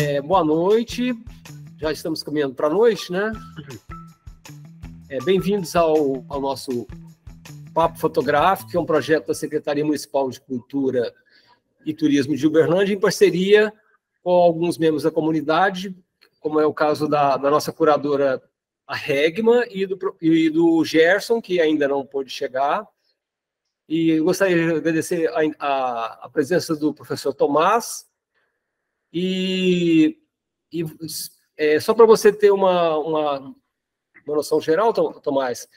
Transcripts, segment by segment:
É, boa noite, já estamos caminhando para a noite, né? É, Bem-vindos ao, ao nosso Papo Fotográfico, que é um projeto da Secretaria Municipal de Cultura e Turismo de Uberlândia, em parceria com alguns membros da comunidade, como é o caso da, da nossa curadora, a Regma, e do, e do Gerson, que ainda não pôde chegar. E gostaria de agradecer a, a, a presença do professor Tomás. E, e é, só para você ter uma, uma, uma noção geral, Tomás,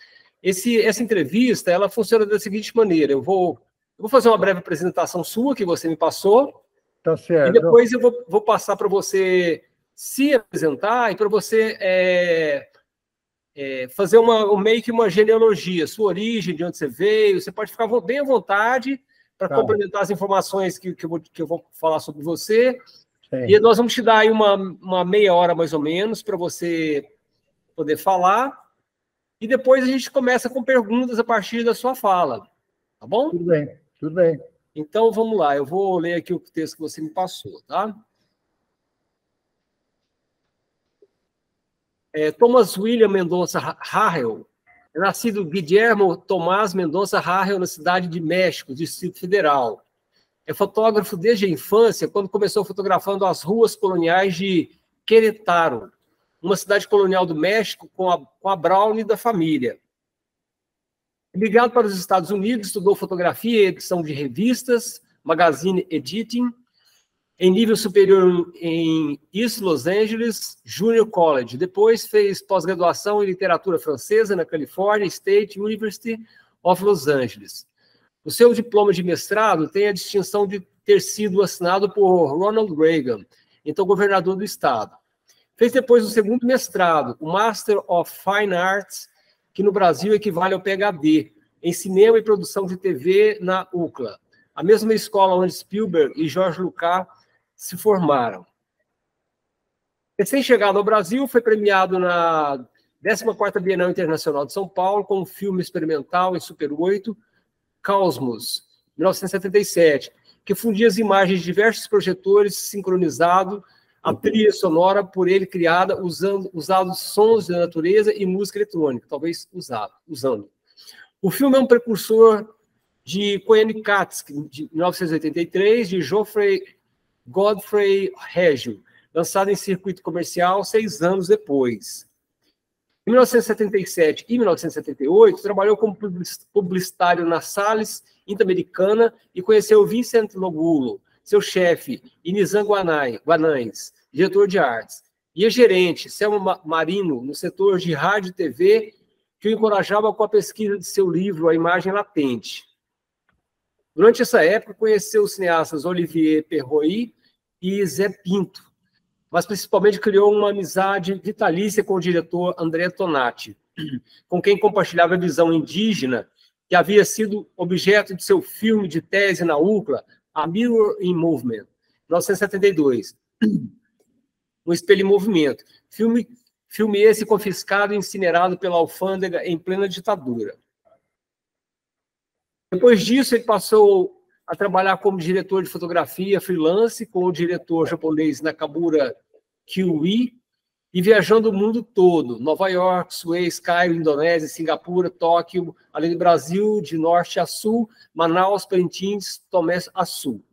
esse, essa entrevista ela funciona da seguinte maneira: eu vou, eu vou fazer uma breve apresentação sua que você me passou. Tá certo. E depois eu vou, vou passar para você se apresentar e para você é, é, fazer uma, um, meio que uma genealogia, sua origem, de onde você veio. Você pode ficar bem à vontade para tá. complementar as informações que, que, eu vou, que eu vou falar sobre você. Sim. E nós vamos te dar aí uma, uma meia hora mais ou menos para você poder falar. E depois a gente começa com perguntas a partir da sua fala. Tá bom? Tudo bem, tudo bem. Então vamos lá, eu vou ler aqui o texto que você me passou, tá? É, Thomas William Mendonça Harrell é nascido Guillermo Tomás Mendonça Harrell na cidade de México, Distrito Federal. É fotógrafo desde a infância, quando começou fotografando as ruas coloniais de Querétaro, uma cidade colonial do México com a, com a Brownie da família. Ligado para os Estados Unidos, estudou fotografia e edição de revistas, magazine editing, em nível superior em East Los Angeles Junior College. Depois fez pós-graduação em literatura francesa na California State University of Los Angeles. O seu diploma de mestrado tem a distinção de ter sido assinado por Ronald Reagan, então governador do estado. Fez depois o segundo mestrado, o Master of Fine Arts, que no Brasil equivale ao PhD, em cinema e produção de TV na UCLA, a mesma escola onde Spielberg e George Lucas se formaram. Recém-chegado ao Brasil, foi premiado na 14ª Bienal Internacional de São Paulo com um filme experimental em Super 8, Cosmos, 1977, que fundia as imagens de diversos projetores sincronizado a trilha sonora por ele criada usando usados sons da natureza e música eletrônica, talvez usado, usando. O filme é um precursor de Koyaanisqatsi, de 1983, de Geoffrey Godfrey Reggio, lançado em circuito comercial seis anos depois. Em 1977 e 1978, trabalhou como publicitário na Salles Interamericana e conheceu Vincent Logulo, seu chefe, Inizan Guanães, diretor de artes, e a gerente, Selma Marino, no setor de rádio e TV, que o encorajava com a pesquisa de seu livro A Imagem Latente. Durante essa época, conheceu os cineastas Olivier Perroy e Zé Pinto, mas principalmente criou uma amizade vitalícia com o diretor André Tonati, com quem compartilhava a visão indígena que havia sido objeto de seu filme de tese na UCLA, a Mirror in Movement, 1972. Um espelho em movimento. Filme, filme esse confiscado e incinerado pela alfândega em plena ditadura. Depois disso, ele passou a trabalhar como diretor de fotografia freelance com o diretor japonês Nakamura Kiwi e viajando o mundo todo, Nova York, Suez, Cairo, Indonésia, Singapura, Tóquio, além do Brasil, de norte a sul, Manaus, Parintins, Tomé a sul.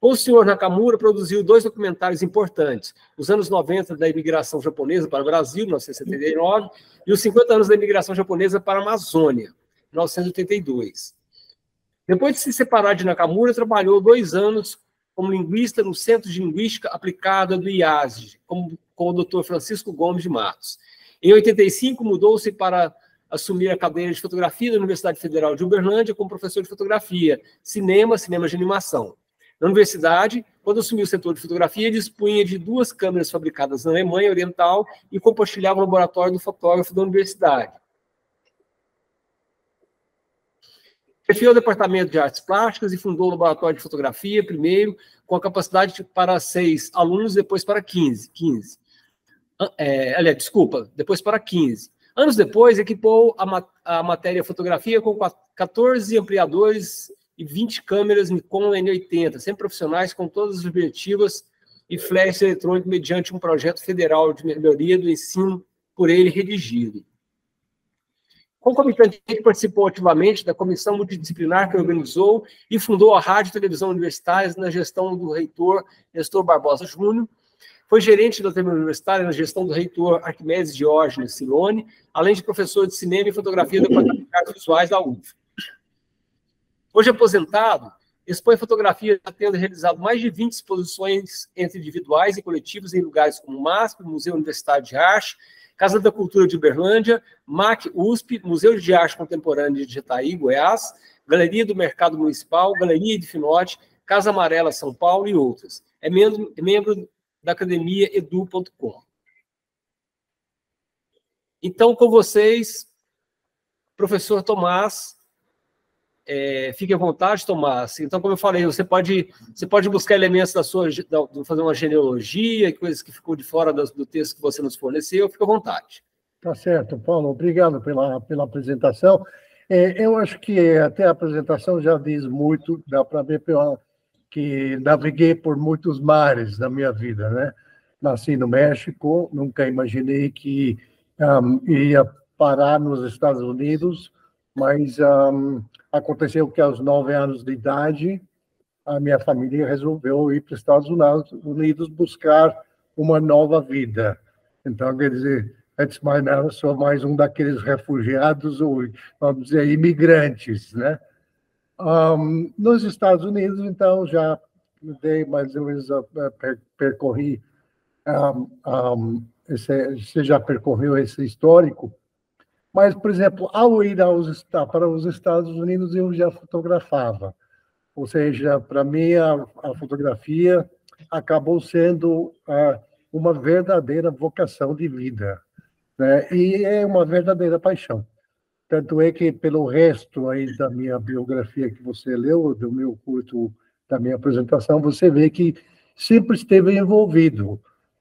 O senhor Nakamura produziu dois documentários importantes, os anos 90 da imigração japonesa para o Brasil, 1979, e os 50 anos da imigração japonesa para a Amazônia, 1982. Depois de se separar de Nakamura, trabalhou dois anos como linguista no Centro de Linguística Aplicada do IASG, com, com o Dr. Francisco Gomes de Matos. Em 85, mudou-se para assumir a cadeira de fotografia da Universidade Federal de Uberlândia como professor de fotografia, cinema, cinema de animação. Na universidade, quando assumiu o setor de fotografia, dispunha de duas câmeras fabricadas na Alemanha Oriental e compartilhava o laboratório do fotógrafo da universidade. Chefiou o Departamento de Artes Plásticas e fundou o Laboratório de Fotografia, primeiro, com a capacidade para seis alunos, depois para 15. 15. É, aliás, desculpa, depois para 15. Anos depois, equipou a, a matéria fotografia com 14 ampliadores e 20 câmeras Nikon N80, sempre profissionais com todas as objetivas e flash eletrônico mediante um projeto federal de melhoria do ensino por ele redigido. Concomitantemente, participou ativamente da comissão multidisciplinar que organizou e fundou a Rádio e Televisão Universitárias na gestão do reitor Nestor Barbosa Júnior. Foi gerente da TV Universitária na gestão do reitor Arquimedes Diógenes Silone, além de professor de cinema e fotografia do Departamento de Artes Visuais da UF. Hoje aposentado, expõe fotografia tendo realizado mais de 20 exposições entre individuais e coletivos em lugares como o MASP, Museu Universitário de Arte, Casa da Cultura de Uberlândia, MAC USP, Museu de Arte Contemporânea de Jetaí, Goiás, Galeria do Mercado Municipal, Galeria de Finote, Casa Amarela São Paulo e outras. É membro, é membro da academia edu.com. Então, com vocês, professor Tomás, é, fique à vontade, Tomás. Então, como eu falei, você pode, você pode buscar elementos da sua, da, fazer uma genealogia, coisas que ficou de fora do, do texto que você nos forneceu, fique à vontade. Tá certo, Paulo. Obrigado pela, pela apresentação. É, eu acho que até a apresentação já diz muito, dá para ver pela, que naveguei por muitos mares na minha vida, né? Nasci no México, nunca imaginei que um, iria parar nos Estados Unidos, mas um, Aconteceu que aos nove anos de idade, a minha família resolveu ir para os Estados Unidos buscar uma nova vida. Então, quer dizer, antes de mais nada, sou mais um daqueles refugiados, ou vamos dizer, imigrantes, né? Um, nos Estados Unidos, então, já dei mais ou menos, percorri, um, um, esse, você já percorreu esse histórico, mas, por exemplo, ao ir aos, para os Estados Unidos, eu já fotografava. Ou seja, para mim, a, a, fotografia acabou sendo uma verdadeira vocação de vida. Né? E é uma verdadeira paixão. Tanto é que, pelo resto aí da minha biografia que você leu, do meu curto, da minha apresentação, você vê que sempre esteve envolvido.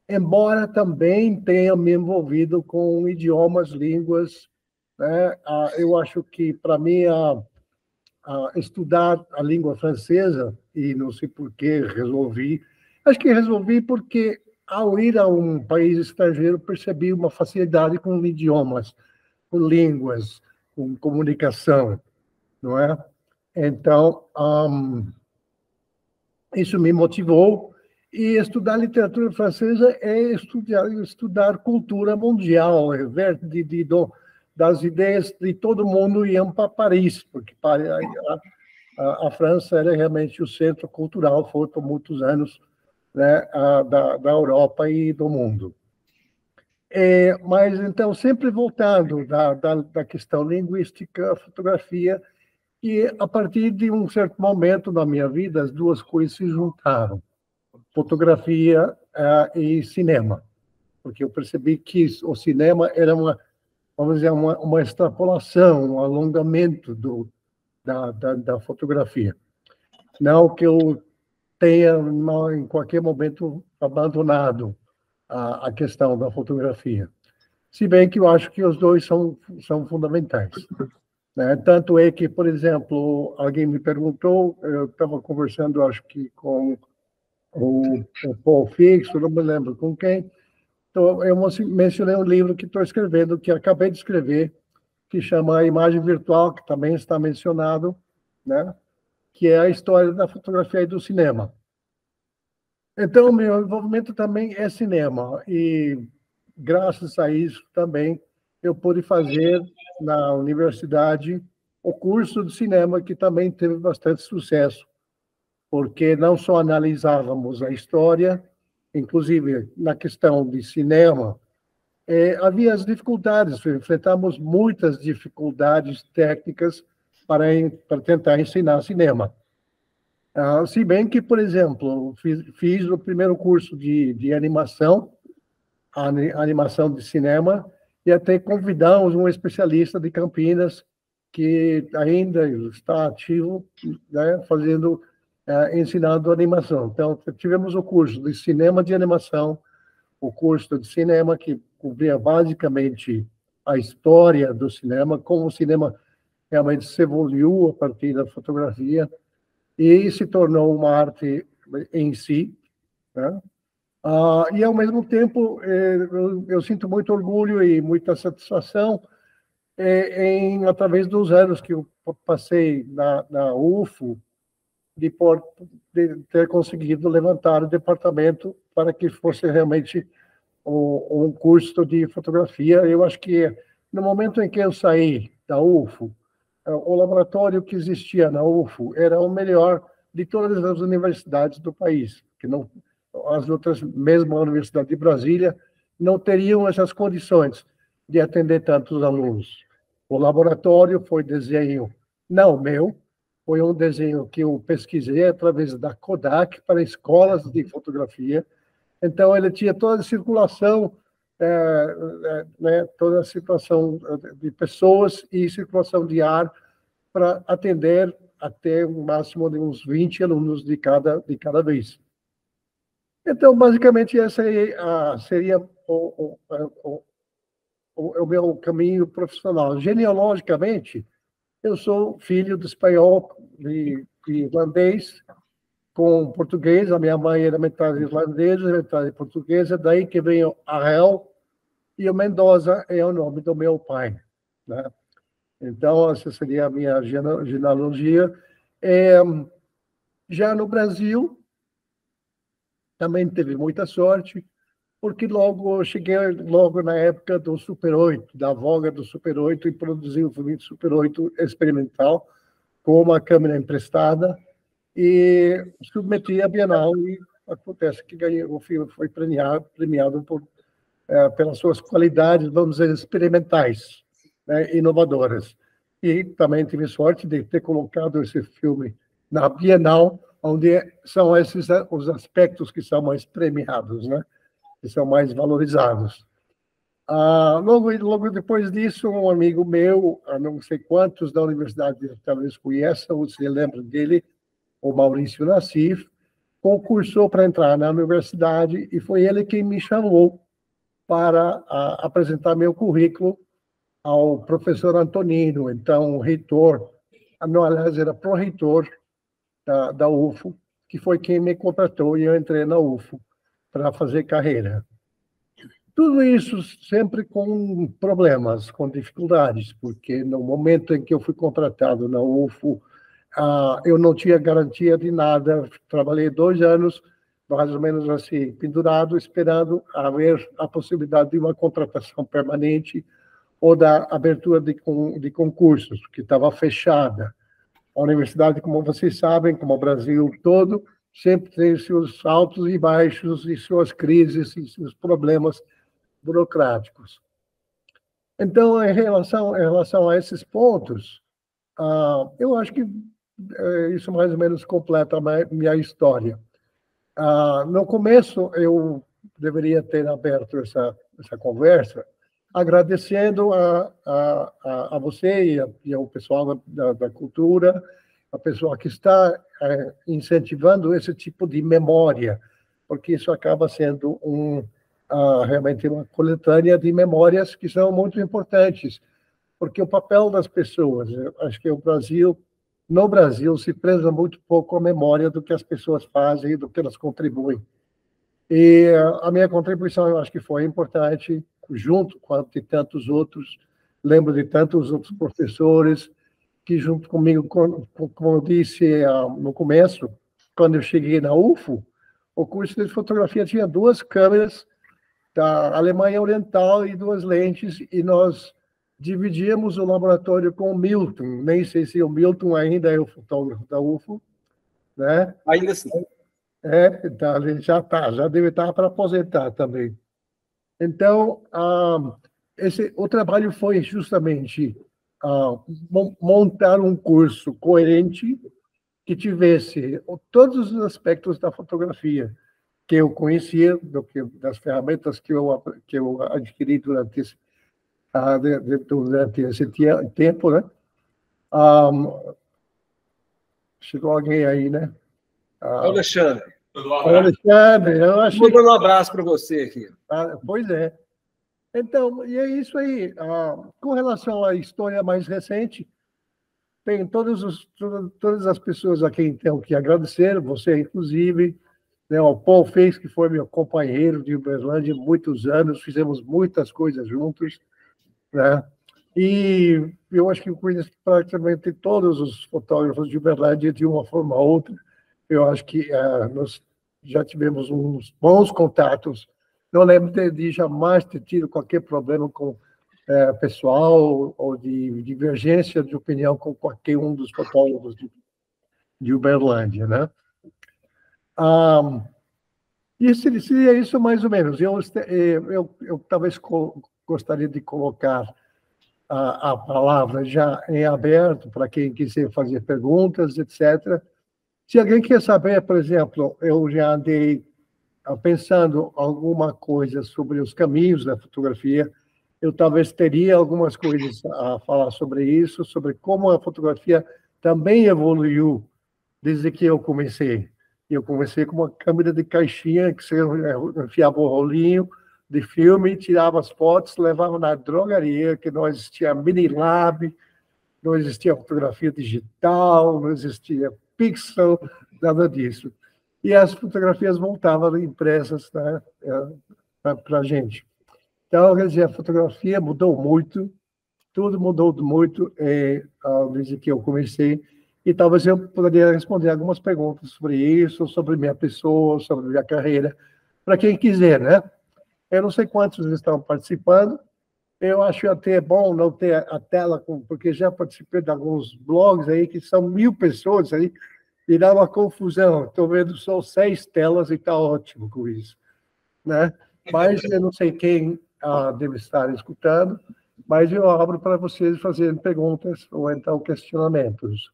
Embora também tenha me envolvido com idiomas, línguas, né? Eu acho que, para mim, a, a estudar a língua francesa, e não sei por que resolvi, acho que resolvi porque, ao ir a um país estrangeiro, percebi uma facilidade com idiomas, com línguas, com comunicação, não é? Então, um, isso me motivou. E estudar literatura francesa é estudar, estudar cultura mundial, é ver de, de, de das ideias de todo mundo iam para Paris, porque a, a, a, França era realmente o centro cultural, foi por muitos anos né, a, da, da Europa e do mundo. É, mas, então, sempre voltando da, da, da questão linguística, fotografia, e a partir de um certo momento na minha vida, as duas coisas se juntaram, fotografia uh, e cinema, porque eu percebi que o cinema era uma vamos dizer, uma, uma extrapolação, um alongamento do, da, da, da fotografia. Não que eu tenha, em qualquer momento, abandonado a, a questão da fotografia. Se bem que eu acho que os dois são, são fundamentais. Né? Tanto é que, por exemplo, alguém me perguntou, eu estava conversando, acho que com o, o Paul Fixo, não me lembro com quem, então, eu mencionei um livro que estou escrevendo, que acabei de escrever, que chama A Imagem Virtual, que também está mencionado, né? que é a história da fotografia e do cinema. Então, meu envolvimento também é cinema, e graças a isso também eu pude fazer na universidade o curso de cinema, que também teve bastante sucesso, porque não só analisávamos a história, inclusive na questão de cinema, é, havia as dificuldades, enfrentamos muitas dificuldades técnicas para, para tentar ensinar cinema. Ah, se bem que, por exemplo, fiz, fiz o primeiro curso de, de animação, animação de cinema, e até convidamos um especialista de Campinas que ainda está ativo, né, fazendo uh, ensinando animação. Então, tivemos o curso de cinema de animação, o curso de cinema que cobria basicamente a história do cinema, como o cinema realmente se evoluiu a partir da fotografia e se tornou uma arte em si. Né? Ah, e, ao mesmo tempo, eh, eu, eu, sinto muito orgulho e muita satisfação eh, em, através dos anos que eu passei na, na UFO, de, por, de ter conseguido levantar o departamento para que fosse realmente um, um curso de fotografia. Eu acho que no momento em que eu saí da UFO, eh, o laboratório que existia na UFO era o melhor de todas as universidades do país, que não as outras, mesmo a Universidade de Brasília, não teriam essas condições de atender tantos alunos. O laboratório foi desenho não meu, foi um desenho que eu pesquisei através da Kodak para escolas de fotografia. Então, ele tinha toda a circulação, é, é, né, toda a situação de pessoas e circulação de ar para atender até um máximo de uns 20 alunos de cada, de cada vez. Então, basicamente, esse seria o, o, o, o, meu caminho profissional. Genealogicamente, eu sou filho do espanhol e, irlandês com português. A minha mãe era metade irlandesa, metade portuguesa. Daí que vem o Arrel e o Mendoza é o nome do meu pai. Né? Então, essa seria a minha genealogia. É, já no Brasil, também teve muita sorte, porque logo cheguei logo na época do Super 8, da voga do Super 8 e produzi o filme Super 8 experimental com uma câmera emprestada e submeti a Bienal e acontece que ganhei, o filme foi premiado, premiado por, é, pelas suas qualidades, vamos dizer, experimentais, né, inovadoras. E também tive sorte de ter colocado esse filme na Bienal, onde são esses os aspectos que são mais premiados, né? Que são mais valorizados. Ah, logo, logo depois disso, um amigo meu, não sei quantos da universidade talvez conheçam, ou se lembram dele, o Maurício Nassif, concursou para entrar na universidade e foi ele quem me chamou para a, apresentar meu currículo ao professor Antonino, então reitor, não, aliás, era pró-reitor da, da UFO, que foi quem me contratou e eu entrei na UFO para fazer carreira. Tudo isso sempre com problemas, com dificuldades, porque no momento em que eu fui contratado na UFO, ah, eu não tinha garantia de nada. Trabalhei dois anos, mais ou menos assim, pendurado, esperando haver a possibilidade de uma contratação permanente ou da abertura de, de concursos, que estava fechada. A universidade, como vocês sabem, como o Brasil todo, sempre tem seus altos e baixos e suas crises e seus problemas burocráticos. Então, em relação, em relação a esses pontos, uh, eu acho que uh, isso mais ou menos completa a minha história. Uh, no começo, eu deveria ter aberto essa, essa conversa agradecendo a, a, a, você e, a, e ao pessoal da, da cultura, a pessoa que está é, incentivando esse tipo de memória, porque isso acaba sendo um, uh, realmente uma coletânea de memórias que são muito importantes, porque o papel das pessoas, acho que o Brasil, no Brasil, se preza muito pouco a memória do que as pessoas fazem e do que elas contribuem. E a minha contribuição, eu acho que foi importante, junto com a de tantos outros, lembro de tantos outros professores, que junto comigo, como eu disse ah, no começo, quando eu cheguei na UFO, o curso de fotografia tinha duas câmeras da Alemanha Oriental e duas lentes, e nós dividíamos o laboratório com o Milton. Nem sei se o Milton ainda é o fotógrafo da UFO, né? Ainda sim. É, então, ele já está, já deve estar para aposentar também. Então, ah, esse, o trabalho foi justamente uh, montar um curso coerente que tivesse todos os aspectos da fotografia que eu conhecia, do que, das ferramentas que eu, que eu adquiri durante esse, uh, durante esse tempo, né? Um, chegou alguém aí, né? Uh, Alexandre. Alexandre, eu achei... Mandando um abraço para você aqui. Ah, pois é. Então, e é isso aí. Ah, com relação à história mais recente, tem todos os, todas as pessoas a quem tenho que agradecer, você inclusive, né, o Paul fez, que foi meu companheiro de Uberlândia muitos anos, fizemos muitas coisas juntos, né? E eu acho que eu conheço praticamente todos os fotógrafos de Uberlândia de uma forma ou outra. Eu acho que uh, nós já tivemos uns bons contatos. Não lembro de jamais ter tido qualquer problema com uh, pessoal ou de divergência de opinião com qualquer um dos fotógrafos de, de Uberlândia, né? Um, e seria isso mais ou menos. Eu, eu, eu talvez gostaria de colocar a, a palavra já em aberto para quem quiser fazer perguntas, etc. Se alguém quer saber, por exemplo, eu já andei pensando alguma coisa sobre os caminhos da fotografia, eu talvez teria algumas coisas a falar sobre isso, sobre como a fotografia também evoluiu desde que eu comecei. Eu comecei com uma câmera de caixinha que você enfiava o rolinho, de filme, tirava as fotos, levava na drogaria, que não existia mini lab, não existia fotografia digital, não existia pixel, nada disso. E as fotografias voltavam impressas né, é, para a gente. Então, quer dizer, a fotografia mudou muito, tudo mudou muito é, desde que eu comecei, e talvez eu poderia responder algumas perguntas sobre isso, sobre minha pessoa, sobre minha carreira, para quem quiser, né? Eu não sei quantos estão participando. Eu acho até bom não ter a tela, porque já participei de alguns blogs aí que são mil pessoas aí e dá uma confusão. Estou vendo só seis telas e está ótimo com isso, né? Mas eu não sei quem ah, deve estar escutando, mas eu abro para vocês fazerem perguntas ou então questionamentos.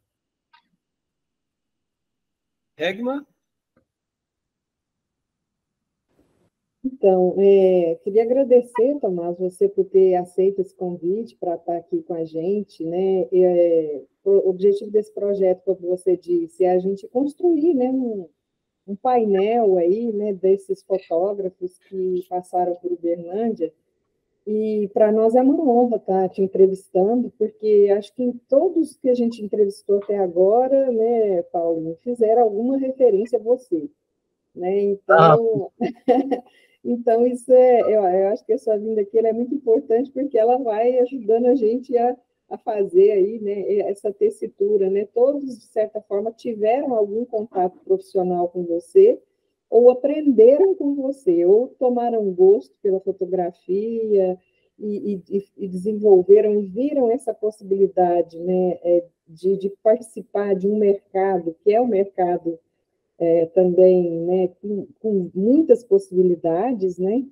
Regma? Então, é, queria agradecer, Tomás, você por ter aceito esse convite para estar aqui com a gente, né? É, o objetivo desse projeto, como você disse, é a gente construir, né, um, um painel aí, né, desses fotógrafos que passaram por Uberlândia, e para nós é uma honra estar te entrevistando, porque acho que todos que a gente entrevistou até agora, né, Paulo, fizeram alguma referência a você. Né? Então, ah. Então, isso é, eu, eu, acho que a sua vinda aqui é muito importante, porque ela vai ajudando a gente a, a fazer aí, né, essa tessitura, né? Todos, de certa forma, tiveram algum contato profissional com você, ou aprenderam com você, ou tomaram gosto pela fotografia e, e, e desenvolveram e viram essa possibilidade, né, é, de, de participar de um mercado, que é o mercado é, também né, com, com, muitas possibilidades, né?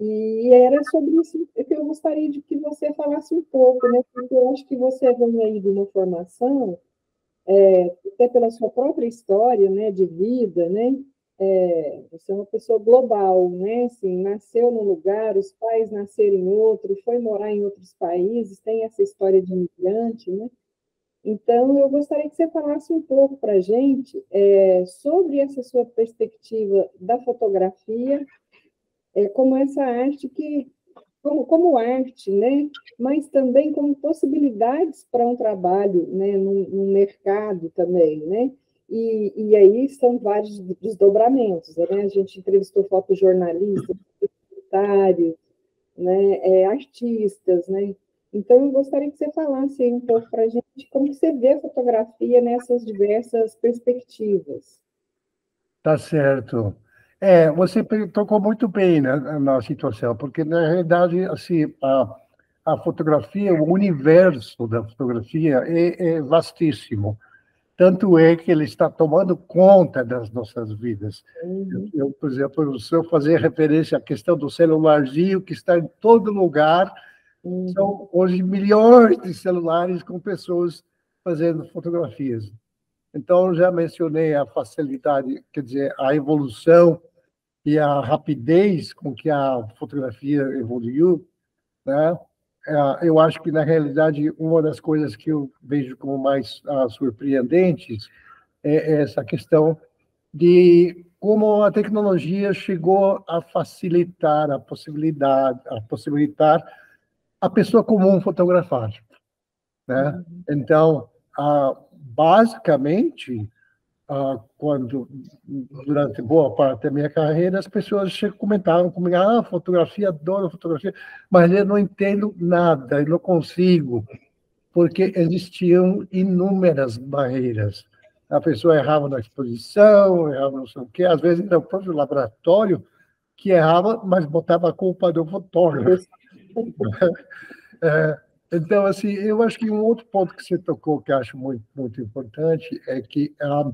E era sobre isso que eu gostaria de que você falasse um pouco, né? Porque eu acho que você vem aí de uma formação, é, até pela sua própria história, né, de vida, né? É, você é uma pessoa global, né? Assim, nasceu num lugar, os pais nasceram em outro, foi morar em outros países, tem essa história de imigrante, né? Então, eu gostaria que você falasse um pouco para a gente é, sobre essa sua perspectiva da fotografia, é, como essa arte que, como, como arte, né? mas também como possibilidades para um trabalho né? no, mercado também, né? E, e, aí são vários desdobramentos, né? A gente entrevistou fotojornalistas, publicitários, né? É, artistas, né? Então, eu gostaria que você falasse um pouco para a gente como você vê a fotografia nessas diversas perspectivas. Tá certo. É, você tocou muito bem né, na situação, porque, na realidade, assim, a, a fotografia, o universo da fotografia é, é vastíssimo. Tanto é que ele está tomando conta das nossas vidas. Uhum. Eu, por exemplo, se eu fazer referência à questão do celularzinho, que está em todo lugar, são hoje milhões de celulares com pessoas fazendo fotografias. Então, já mencionei a facilidade, quer dizer, a evolução e a rapidez com que a fotografia evoluiu, né? É, eu acho que, na realidade, uma das coisas que eu vejo como mais uh, surpreendentes é essa questão de como a tecnologia chegou a facilitar a possibilidade, a possibilitar a pessoa comum fotografar, né? Uhum. Então, basicamente, quando durante boa parte da minha carreira as pessoas comentavam comigo, ah, fotografia, adoro fotografia, mas eu não entendo nada, eu não consigo, porque existiam inúmeras barreiras a pessoa errava na exposição, errava não sei o quê, às vezes era o próprio laboratório que errava, mas botava a culpa do fotógrafo. é, então, assim, eu acho que um outro ponto que você tocou que acho muito, muito importante é que a,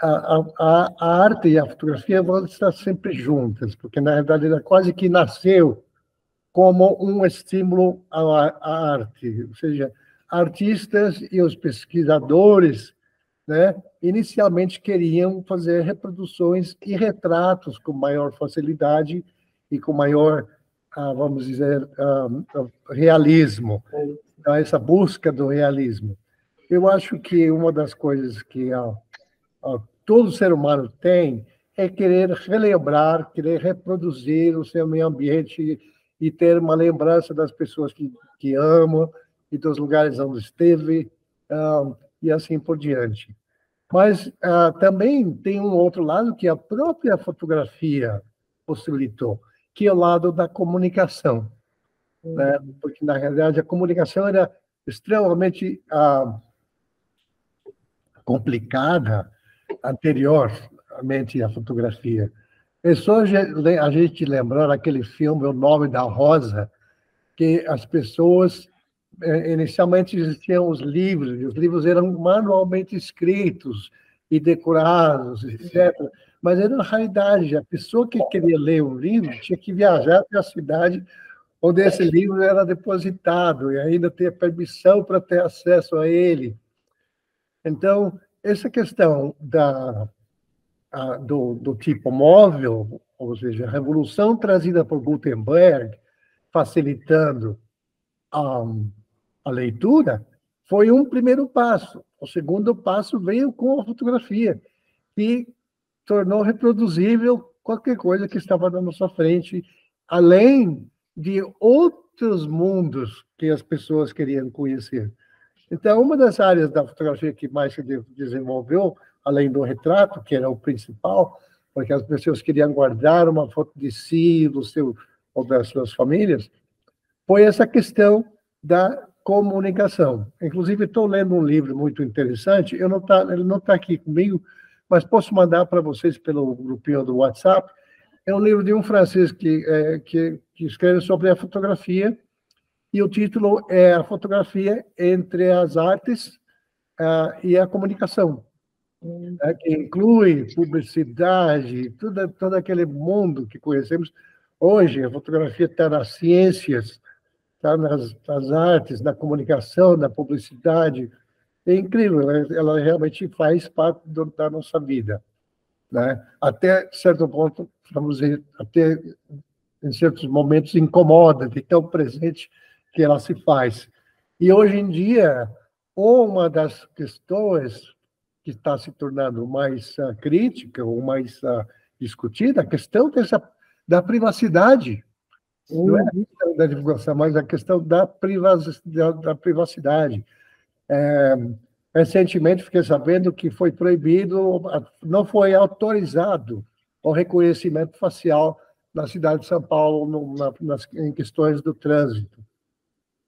a, a, a arte e a fotografia vão estar sempre juntas, porque, na verdade, ela quase que nasceu como um estímulo à, à arte, ou seja, artistas e os pesquisadores né, inicialmente queriam fazer reproduções e retratos com maior facilidade e com maior, ah, vamos dizer, ah, realismo. Então, essa busca do realismo. Eu acho que uma das coisas que ah, todo ser humano tem é querer relembrar, querer reproduzir o seu meio ambiente e ter uma lembrança das pessoas que, que ama e dos lugares onde esteve e assim por diante. Mas ah, também tem um outro lado que a própria fotografia possibilitou, que é o lado da comunicação. Uhum. Né? Porque, na realidade, a comunicação era extremamente ah, complicada anteriormente à fotografia. É só a gente lembrar aquele filme O Nome da Rosa, que as pessoas é, inicialmente existiam os livros, e os livros eram manualmente escritos e decorados, etc. Mas era uma raridade. A pessoa que queria ler um livro tinha que viajar para a cidade onde esse livro era depositado e ainda ter permissão para ter acesso a ele. Então, essa questão da, a, do, do tipo móvel, ou seja, a revolução trazida por Gutenberg, facilitando um, a leitura foi um primeiro passo. O segundo passo veio com a fotografia, que tornou reproduzível qualquer coisa que estava na nossa frente, além de outros mundos que as pessoas queriam conhecer. Então, uma das áreas da fotografia que mais se desenvolveu, além do retrato, que era o principal, porque as pessoas queriam guardar uma foto de si, do seu ou das suas famílias, foi essa questão da comunicação. Inclusive, estou lendo um livro muito interessante, eu não tá, ele não está aqui comigo, mas posso mandar para vocês pelo grupinho do WhatsApp. É um livro de um francês que, é, que, que escreve sobre a fotografia, e o título é A Fotografia entre as Artes uh, e a Comunicação, hum. é, que inclui publicidade, tudo, todo aquele mundo que conhecemos. Hoje, a fotografia está nas ciências, está nas, nas, artes, na comunicação, na publicidade. É incrível, ela, ela realmente faz parte do, da nossa vida. Né? Até certo ponto, vamos dizer, até em certos momentos incomoda de tão presente que ela se faz. E hoje em dia, uma das questões que está se tornando mais uh, crítica ou mais uh, discutida, a questão dessa, da privacidade. Não é a questão da divulgação, mas a questão da privacidade. Da privacidade. É, recentemente fiquei sabendo que foi proibido, não foi autorizado o reconhecimento facial na cidade de São Paulo no, na, nas, em questões do trânsito.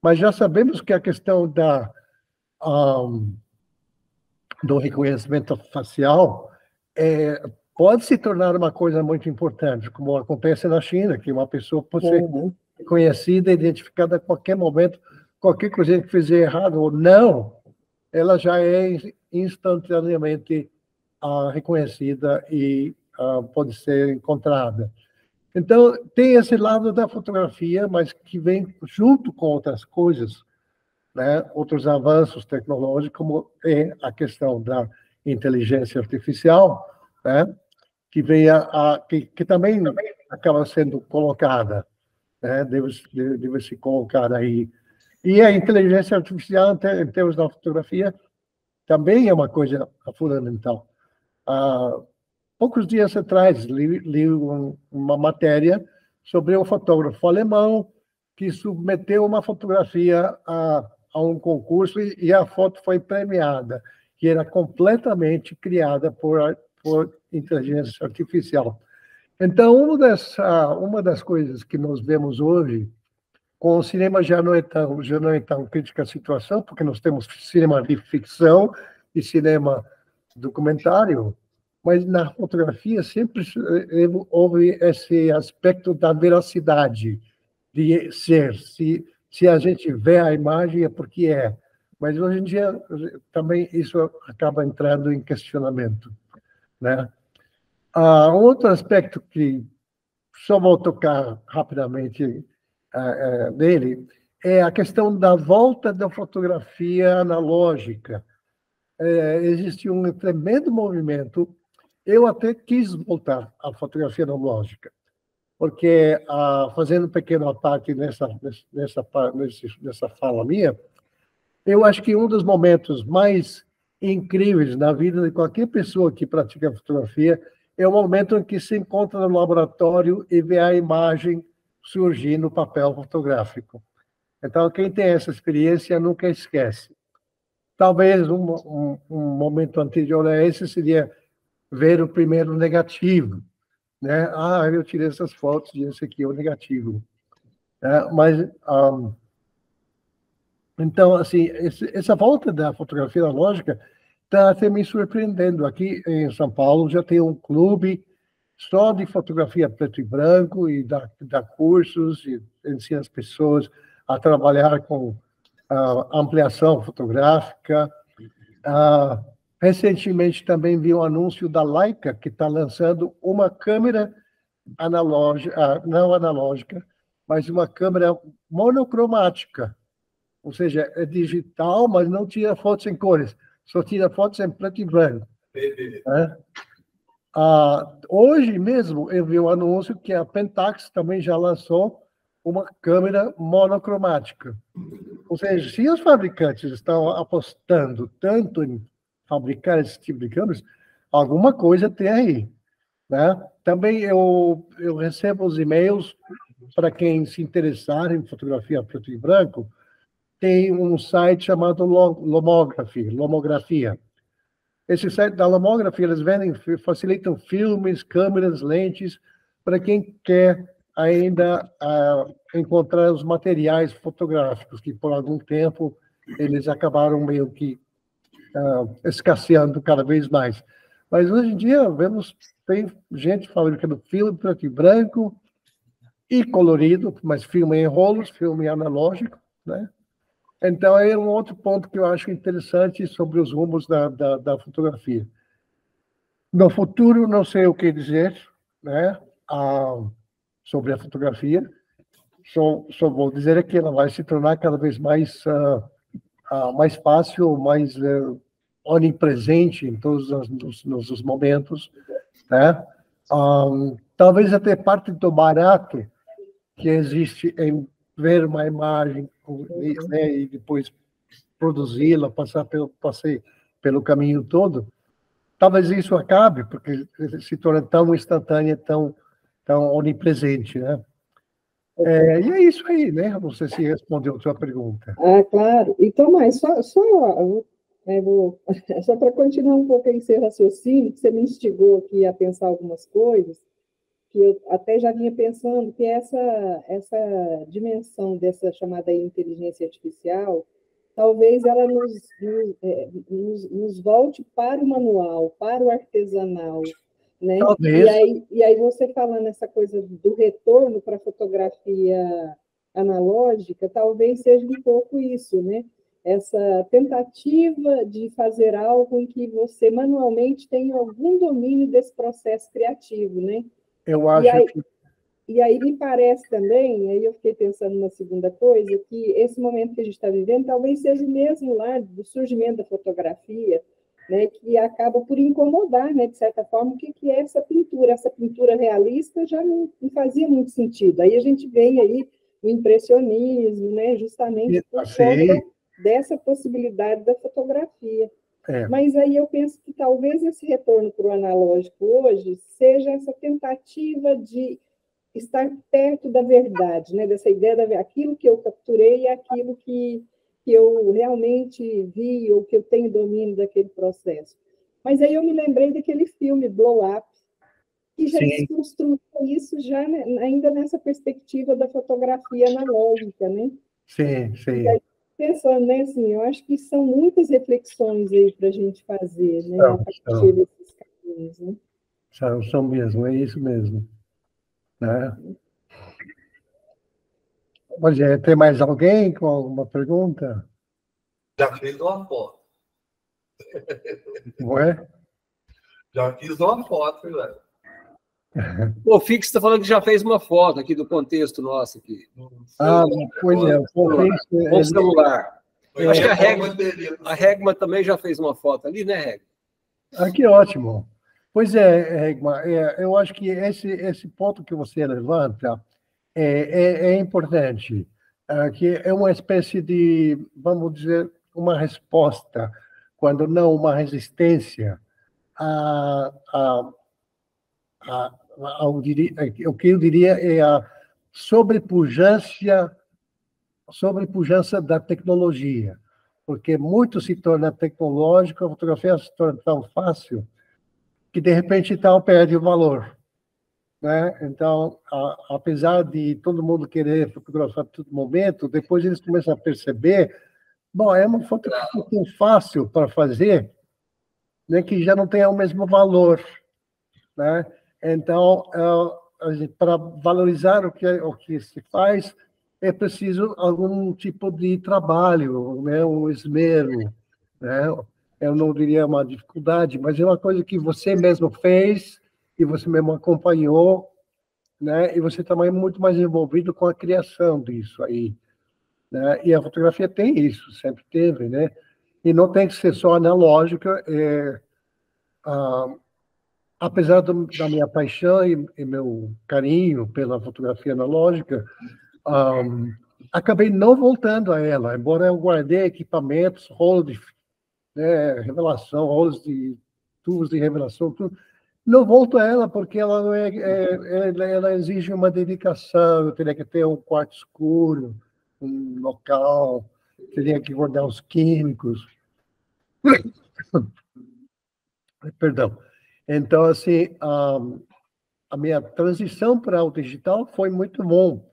Mas já sabemos que a questão da, um, do reconhecimento facial é, pode se tornar uma coisa muito importante, como acontece na China, que uma pessoa pode ser uhum. conhecida, identificada a qualquer momento, qualquer coisa que fizer errado ou não, ela já é instantaneamente uh, reconhecida e uh, pode ser encontrada. Então, tem esse lado da fotografia, mas que vem junto com outras coisas, né? outros avanços tecnológicos, como é a questão da inteligência artificial, né? que venha a, que, que também acaba sendo colocada, né? deve, deve se colocar aí. E a inteligência artificial, em termos da fotografia, também é uma coisa fundamental. Ah, poucos dias atrás, li, li uma matéria sobre um fotógrafo alemão que submeteu uma fotografia a, a um concurso e, e, a foto foi premiada, que era completamente criada por, por inteligência artificial. Então, uma das, uma das coisas que nós vemos hoje, com o cinema já não é tão, já não é tão crítica a situação, porque nós temos cinema de ficção e cinema documentário, mas na fotografia sempre houve esse aspecto da veracidade, de ser. Se, se a gente vê a imagem é porque é. Mas hoje em dia também isso acaba entrando em questionamento. Né? Ah, outro aspecto que só vou tocar rapidamente ah, ah, nele é a questão da volta da fotografia analógica. É, existe um tremendo movimento. Eu até quis voltar à fotografia analógica, porque, ah, fazendo um pequeno ataque nessa, nessa, nessa, fala minha, eu acho que um dos momentos mais incríveis na vida de qualquer pessoa que pratica fotografia é o momento em que se encontra no laboratório e vê a imagem surgir no papel fotográfico. Então, quem tem essa experiência nunca esquece. Talvez um, um, um momento anterior a esse seria ver o primeiro negativo, né? Ah, eu tirei essas fotos e esse aqui é o negativo. É, mas um, então, assim, esse, essa volta da fotografia analógica está até me surpreendendo. Aqui em São Paulo já tem um clube só de fotografia preto e branco e dá, dá cursos e ensina as pessoas a trabalhar com uh, ampliação fotográfica. Uh, recentemente também vi um anúncio da Leica que está lançando uma câmera analógica, uh, não analógica, mas uma câmera monocromática ou seja, é digital, mas não tira fotos em cores, só tira fotos em preto e branco. É. Ah, hoje mesmo eu vi um anúncio que a Pentax também já lançou uma câmera monocromática. Ou seja, se os fabricantes estão apostando tanto em fabricar esse tipo de câmeras, alguma coisa tem aí. Né? Também eu, eu recebo os e-mails para quem se interessar em fotografia preto e branco, tem um site chamado Lomography, Lomografia. Esse site da Lomography, eles vendem, facilitam filmes, câmeras, lentes, para quem quer ainda uh, encontrar os materiais fotográficos, que por algum tempo eles acabaram meio que uh, escasseando cada vez mais. Mas hoje em dia, vemos, tem gente fabricando filme preto e branco e colorido, mas filme em rolos, filme analógico, né? Então, é um outro ponto que eu acho interessante sobre os rumos da, da, da fotografia. No futuro, não sei o que dizer né, sobre a fotografia, só, só, vou dizer que ela vai se tornar cada vez mais, uh, uh, mais fácil, mais uh, onipresente em todos os, nos, os momentos. Né? Um, talvez até parte do barato que existe em ver uma imagem né, e depois produzi-la, passar pelo, passei pelo caminho todo, talvez isso acabe, porque se torna tão instantânea, tão, tão onipresente, né? É, e é isso aí, né? Não sei se respondeu a sua pergunta. Ah, claro. E, Tomás, só, só, é, vou, só para continuar um pouco esse raciocínio, que você me instigou aqui a pensar algumas coisas, que eu até já vinha pensando que essa, essa dimensão dessa chamada inteligência artificial, talvez ela nos, nos, é, nos, nos volte para o manual, para o artesanal, né? E aí, e aí você falando essa coisa do retorno para a fotografia analógica, talvez seja um pouco isso, né? Essa tentativa de fazer algo em que você manualmente tem algum domínio desse processo criativo, né? Eu acho e aí, que. E aí me parece também, aí eu fiquei pensando uma segunda coisa, que esse momento que a gente está vivendo talvez seja o mesmo lá do surgimento da fotografia, né, que acaba por incomodar, né, de certa forma, o que, que é essa pintura. Essa pintura realista já não, não fazia muito sentido. Aí a gente vem aí o impressionismo, né, justamente por conta dessa possibilidade da fotografia. É. Mas aí eu penso que talvez esse retorno para o analógico hoje seja essa tentativa de estar perto da verdade, né? dessa ideia de aquilo que eu capturei e aquilo que, que eu realmente vi ou que eu tenho domínio daquele processo. Mas aí eu me lembrei daquele filme Blow Up, que já desconstruiu isso já né, ainda nessa perspectiva da fotografia analógica, né? Sim, sim. Aí, pensando, né, assim, eu acho que são muitas reflexões aí para a gente fazer, né, a partir são. desses caminhos, né? São, são mesmo, é isso mesmo. Né? Mas é, tem mais alguém com alguma pergunta? Já fiz uma foto. Não é? Já fiz uma foto, velho. O Fix está falando que já fez uma foto aqui do contexto nosso aqui. Ah, pois é. Com o celular. É, Acho que a Regma, a Regma também já fez uma foto ali, né, Regma? Ah, que ótimo. Pois é, Regma, é, eu acho que esse, esse ponto que você levanta é, é, é importante, é, que é uma espécie de, vamos dizer, uma resposta, quando não uma resistência a, a, a, ao, o que eu diria é a sobrepujança, sobrepujança da tecnologia, porque muito se torna tecnológico, a fotografia se torna tão fácil que de repente então perde o valor. Né? Então, a, apesar de todo mundo querer fotografar a todo momento, depois eles começam a perceber, bom, é uma fotografia tão fácil para fazer, né, que já não tem o mesmo valor, né? Então, é, para valorizar o que o que se faz, é preciso algum tipo de trabalho, né, um esmero, né? eu não diria uma dificuldade, mas é uma coisa que você mesmo fez e você mesmo acompanhou, né? E você também é muito mais envolvido com a criação disso aí, né? E a fotografia tem isso, sempre teve, né? E não tem que ser só analógica. É, ah, apesar do, da minha paixão e, e, meu carinho pela fotografia analógica, um, acabei não voltando a ela, embora eu guardei equipamentos, rolo de né, revelação, rolos de tubos de revelação, tudo. Não volto a ela porque ela não é, é ela, ela, exige uma dedicação. Eu teria que ter um quarto escuro, um local, teria que guardar os químicos. Perdão. Então, assim, a, a minha transição para o digital foi muito bom.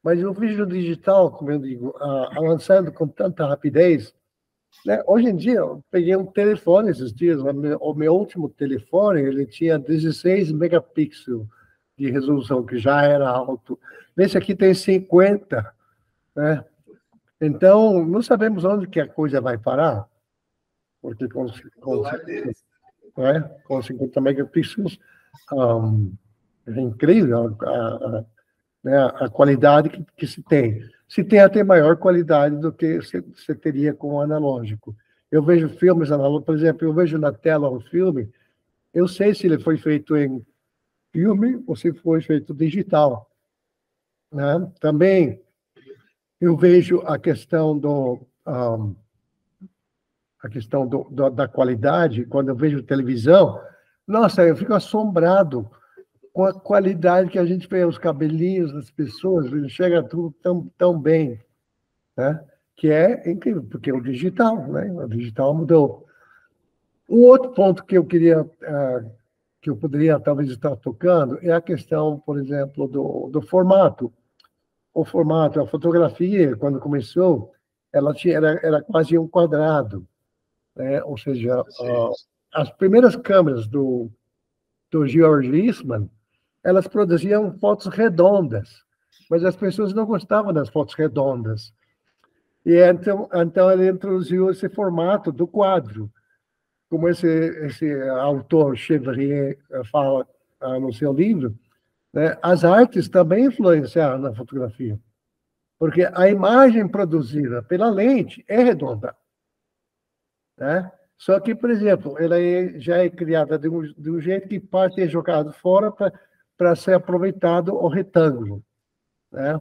Mas o vídeo digital, como eu digo, avançando com tanta rapidez, né? Hoje em dia, eu peguei um telefone esses dias, o meu último telefone, ele tinha 16 megapixels de resolução, que já era alto. Esse aqui tem 50, né? Então, não sabemos onde que a coisa vai parar, porque com, com, né? com 50 megapixels um, é incrível a, a, né, a qualidade que, que se tem se tem até maior qualidade do que você teria com o analógico. Eu vejo filmes analógicos, por exemplo, eu vejo na tela um filme, eu sei se ele foi feito em filme ou se foi feito digital. Né? Também eu vejo a questão do um, a questão do, do, da qualidade quando eu vejo televisão. Nossa, eu fico assombrado com a qualidade que a gente vê os cabelinhos das pessoas, chega tudo tão, tão bem, né? que é incrível, porque é o digital, né? o digital mudou. Um outro ponto que eu queria, uh, que eu poderia talvez estar tocando, é a questão, por exemplo, do, do formato. O formato, a fotografia, quando começou, ela tinha, era, era quase um quadrado, né? ou seja, as primeiras câmeras do, do George Eastman, elas produziam fotos redondas, mas as pessoas não gostavam das fotos redondas. E então, então ele introduziu esse formato do quadro, como esse, esse autor Chevrier fala uh, no seu livro, né? as artes também influenciaram na fotografia, porque a imagem produzida pela lente é redonda. Né? Só que, por exemplo, ela é, já é criada de um, de um jeito que parte é jogado fora para para ser aproveitado o retângulo. Né?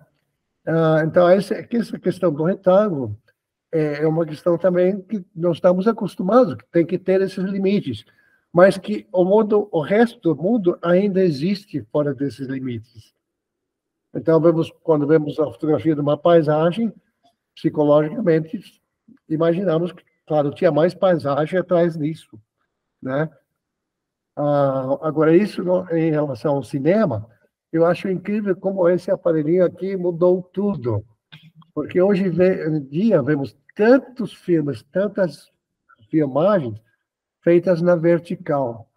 Ah, então, essa, questão do retângulo é, é uma questão também que nós estamos acostumados, que tem que ter esses limites, mas que o mundo, o resto do mundo ainda existe fora desses limites. Então, vemos, quando vemos a fotografia de uma paisagem, psicologicamente, imaginamos que, claro, tinha mais paisagem atrás disso, né? Ah, agora, isso em relação ao cinema, eu acho incrível como esse aparelhinho aqui mudou tudo. Porque hoje em dia vemos tantos filmes, tantas filmagens feitas na vertical.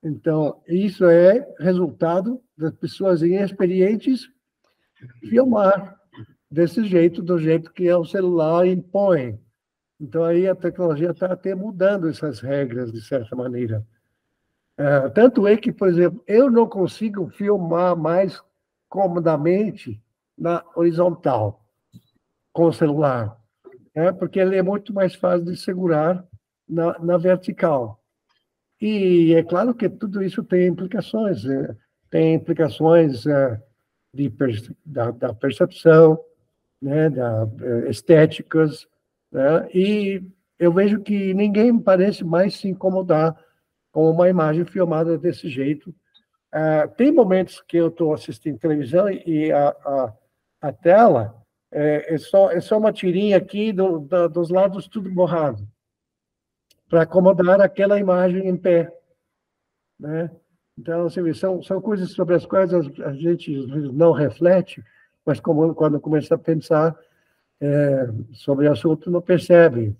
Então, isso é resultado das pessoas inexperientes filmar desse jeito, do jeito que o celular impõe. Então, aí a tecnologia está até mudando essas regras, de certa maneira. É, tanto é que, por exemplo, eu não consigo filmar mais comodamente na horizontal com o celular, né? porque ele é muito mais fácil de segurar na, na vertical. E é claro que tudo isso tem implicações, é, tem implicações é, de, da, da, percepção, né, da, é, estéticas, né? e eu vejo que ninguém parece mais se incomodar com uma imagem filmada desse jeito. Uh, tem momentos que eu estou assistindo televisão e a, a, a tela é, é, só, é só uma tirinha aqui do, dos lados tudo borrado, para acomodar aquela imagem em pé. Né? Então, vê, são, são coisas sobre as quais a gente não reflete, mas como, quando começa a pensar é, sobre o assunto, não percebe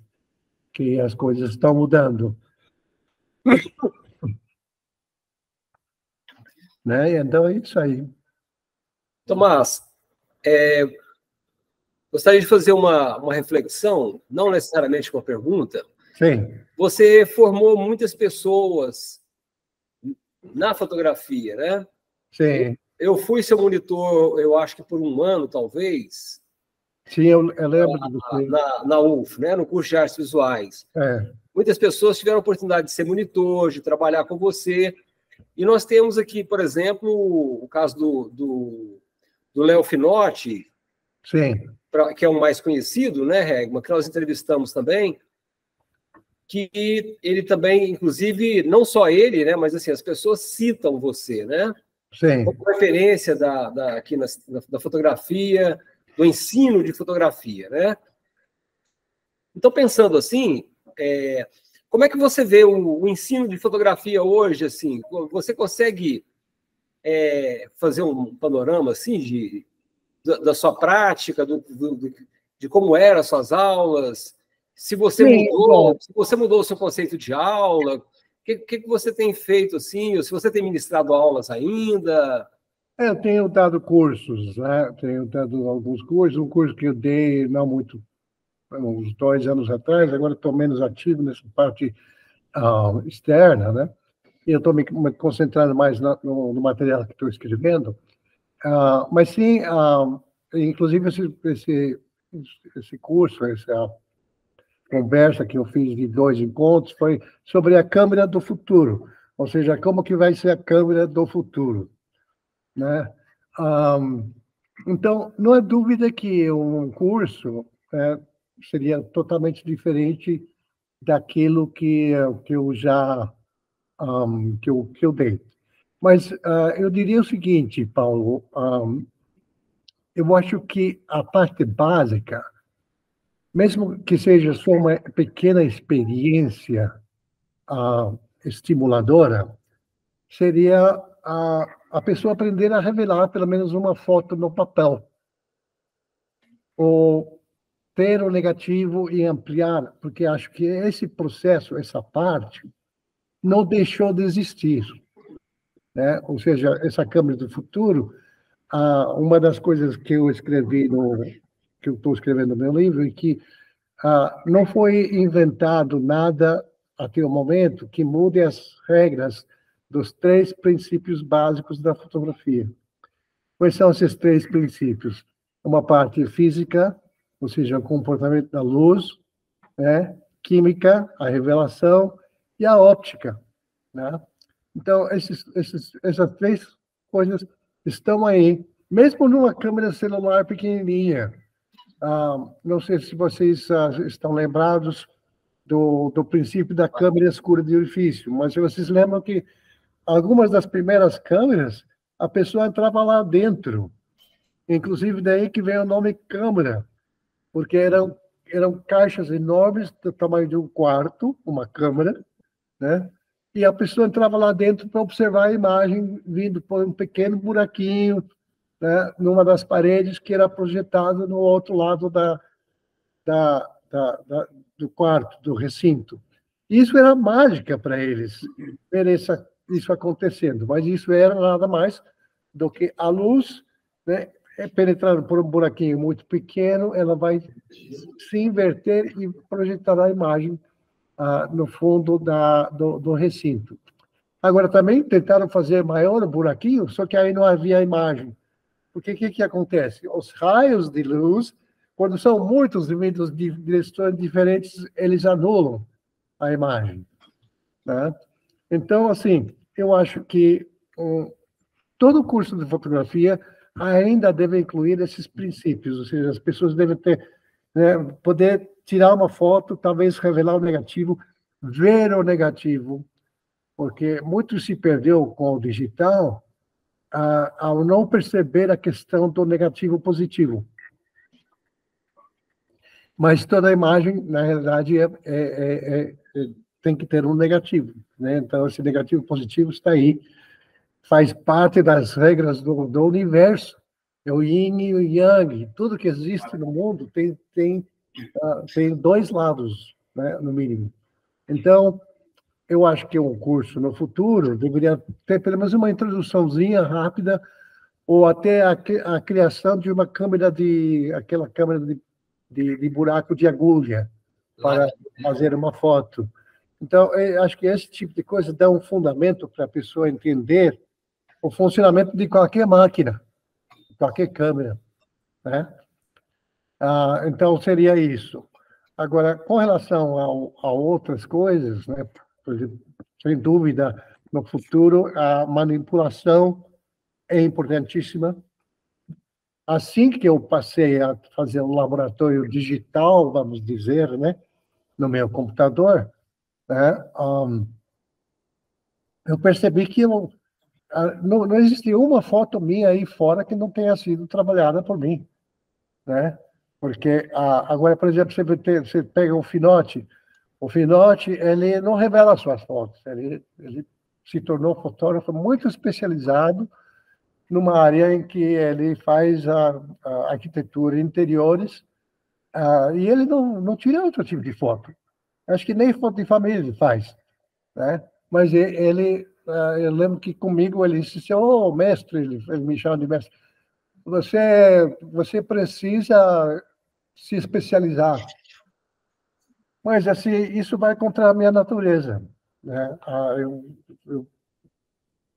que as coisas estão mudando. né? Então é isso aí. Tomás, é, gostaria de fazer uma, uma reflexão, não necessariamente uma pergunta. Sim. Você formou muitas pessoas na fotografia, né? Sim. Eu fui seu monitor, eu acho que por um ano, talvez. Sim, eu, eu lembro na, de Na, na UF, né? no curso de artes visuais. É. Muitas pessoas tiveram a oportunidade de ser monitor, de trabalhar com você. E nós temos aqui, por exemplo, o caso do, do, do Léo Finotti, Sim. Pra, que é o mais conhecido, né, Regma, que nós entrevistamos também, que ele também, inclusive, não só ele, né, mas assim, as pessoas citam você, né? Sim. Como referência da, da, aqui na, da fotografia, do ensino de fotografia, né? Então, pensando assim, é, como é que você vê o, o, ensino de fotografia hoje? Assim, você consegue é, fazer um panorama assim de, da, da sua prática, do, do, de como eram as suas aulas? Se você Sim, mudou, se você mudou o seu conceito de aula, o que, que, que você tem feito assim? Ou se você tem ministrado aulas ainda? É, eu tenho dado cursos, né? Tenho dado alguns cursos. Um curso que eu dei não muito uns dois anos atrás, agora estou menos ativo nessa parte uh, externa, né? E eu estou me, me, concentrando mais na, no, no, material que estou escrevendo. Uh, mas sim, uh, inclusive esse, esse, esse curso, essa conversa que eu fiz de dois encontros foi sobre a câmera do futuro, ou seja, como que vai ser a câmera do futuro, né? Um, então, não há dúvida que um curso é, seria totalmente diferente daquilo que, que eu já um, que, eu, que eu dei. Mas uh, eu diria o seguinte, Paulo, um, eu acho que a parte básica, mesmo que seja só uma pequena experiência uh, estimuladora, seria a, a pessoa aprender a revelar pelo menos uma foto no papel. Ou ter o negativo e ampliar, porque acho que esse processo, essa parte, não deixou de existir. Né? Ou seja, essa câmera do futuro, uma das coisas que eu escrevi no que eu estou escrevendo no meu livro é que não foi inventado nada até o momento que mude as regras dos três princípios básicos da fotografia. Quais são esses três princípios? Uma parte física, ou seja, o comportamento da luz, né? química, a revelação e a óptica. Né? Então, esses, esses, essas três coisas estão aí, mesmo numa câmera celular pequenininha. ah, não sei se vocês ah, estão lembrados do, do princípio da câmera escura de orifício, mas vocês lembram que algumas das primeiras câmeras, a pessoa entrava lá dentro. Inclusive, daí que vem o nome câmera, porque eram, eram caixas enormes do tamanho de um quarto, uma câmera, né? E a pessoa entrava lá dentro para observar a imagem vindo por um pequeno buraquinho, né, numa das paredes que era projetado no outro lado da, da, da, da do quarto, do recinto. Isso era mágica para eles, ver essa, isso acontecendo, mas isso era nada mais do que a luz, né, é penetrando por um buraquinho muito pequeno, ela vai se inverter e projetar a imagem ah, no fundo da, do, do, recinto. Agora, também tentaram fazer maior o buraquinho, só que aí não havia imagem. Porque o que, que acontece? Os raios de luz, quando são muitos vindos de direções diferentes, eles anulam a imagem. Né? Então, assim, eu acho que um, todo o curso de fotografia ainda deve incluir esses princípios, ou seja, as pessoas devem ter, né, poder tirar uma foto, talvez revelar o negativo, ver o negativo, porque muito se perdeu com o digital ah, ao não perceber a questão do negativo positivo. Mas toda imagem, na realidade, é, é, é, é, tem que ter um negativo. Né? Então, esse negativo positivo está aí, faz parte das regras do, do universo. É o yin e o yang. Tudo que existe no mundo tem, tem, uh, tem dois lados, né, no mínimo. Então, eu acho que um curso no futuro deveria ter pelo menos uma introduçãozinha rápida ou até a, a criação de uma câmera de aquela câmera de, de, de buraco de agulha para fazer uma foto. Então, acho que esse tipo de coisa dá um fundamento para a pessoa entender o funcionamento de qualquer máquina, qualquer câmera, né? Ah, então, seria isso. Agora, com relação ao, a outras coisas, né? sem dúvida, no futuro, a manipulação é importantíssima. Assim que eu passei a fazer um laboratório digital, vamos dizer, né, no meu computador, né, um, eu percebi que eu, não, não existe uma foto minha aí fora que não tenha sido trabalhada por mim, né? Porque agora, por exemplo, você, você pega um finote, o Finotti, ele não revela suas fotos, ele, ele se tornou fotógrafo muito especializado numa área em que ele faz a, a arquitetura interiores uh, e ele não, não tira outro tipo de foto. Acho que nem foto de família faz, né? Mas ele, uh, eu lembro que comigo ele disse, ô oh, mestre, ele, ele me chama de mestre, você, você precisa se especializar. Mas, assim, isso vai contra a minha natureza. Né? Ah, eu, eu,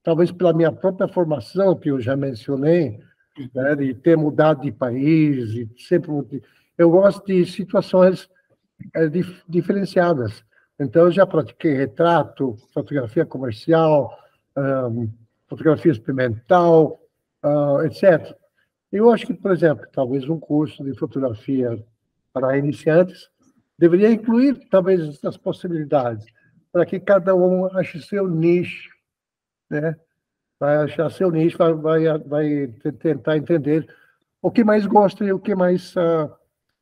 talvez pela minha própria formação, que eu já mencionei, né, de ter mudado de país, e sempre eu gosto de situações é, dif, diferenciadas. Então, já pratiquei retrato, fotografia comercial, um, fotografia experimental, uh, etc. Eu acho que, por exemplo, talvez um curso de fotografia para iniciantes deveria incluir talvez essas possibilidades, para que cada um ache seu nicho, né? Vai achar seu nicho, vai, vai, vai tentar entender o que mais gosta e o que mais uh,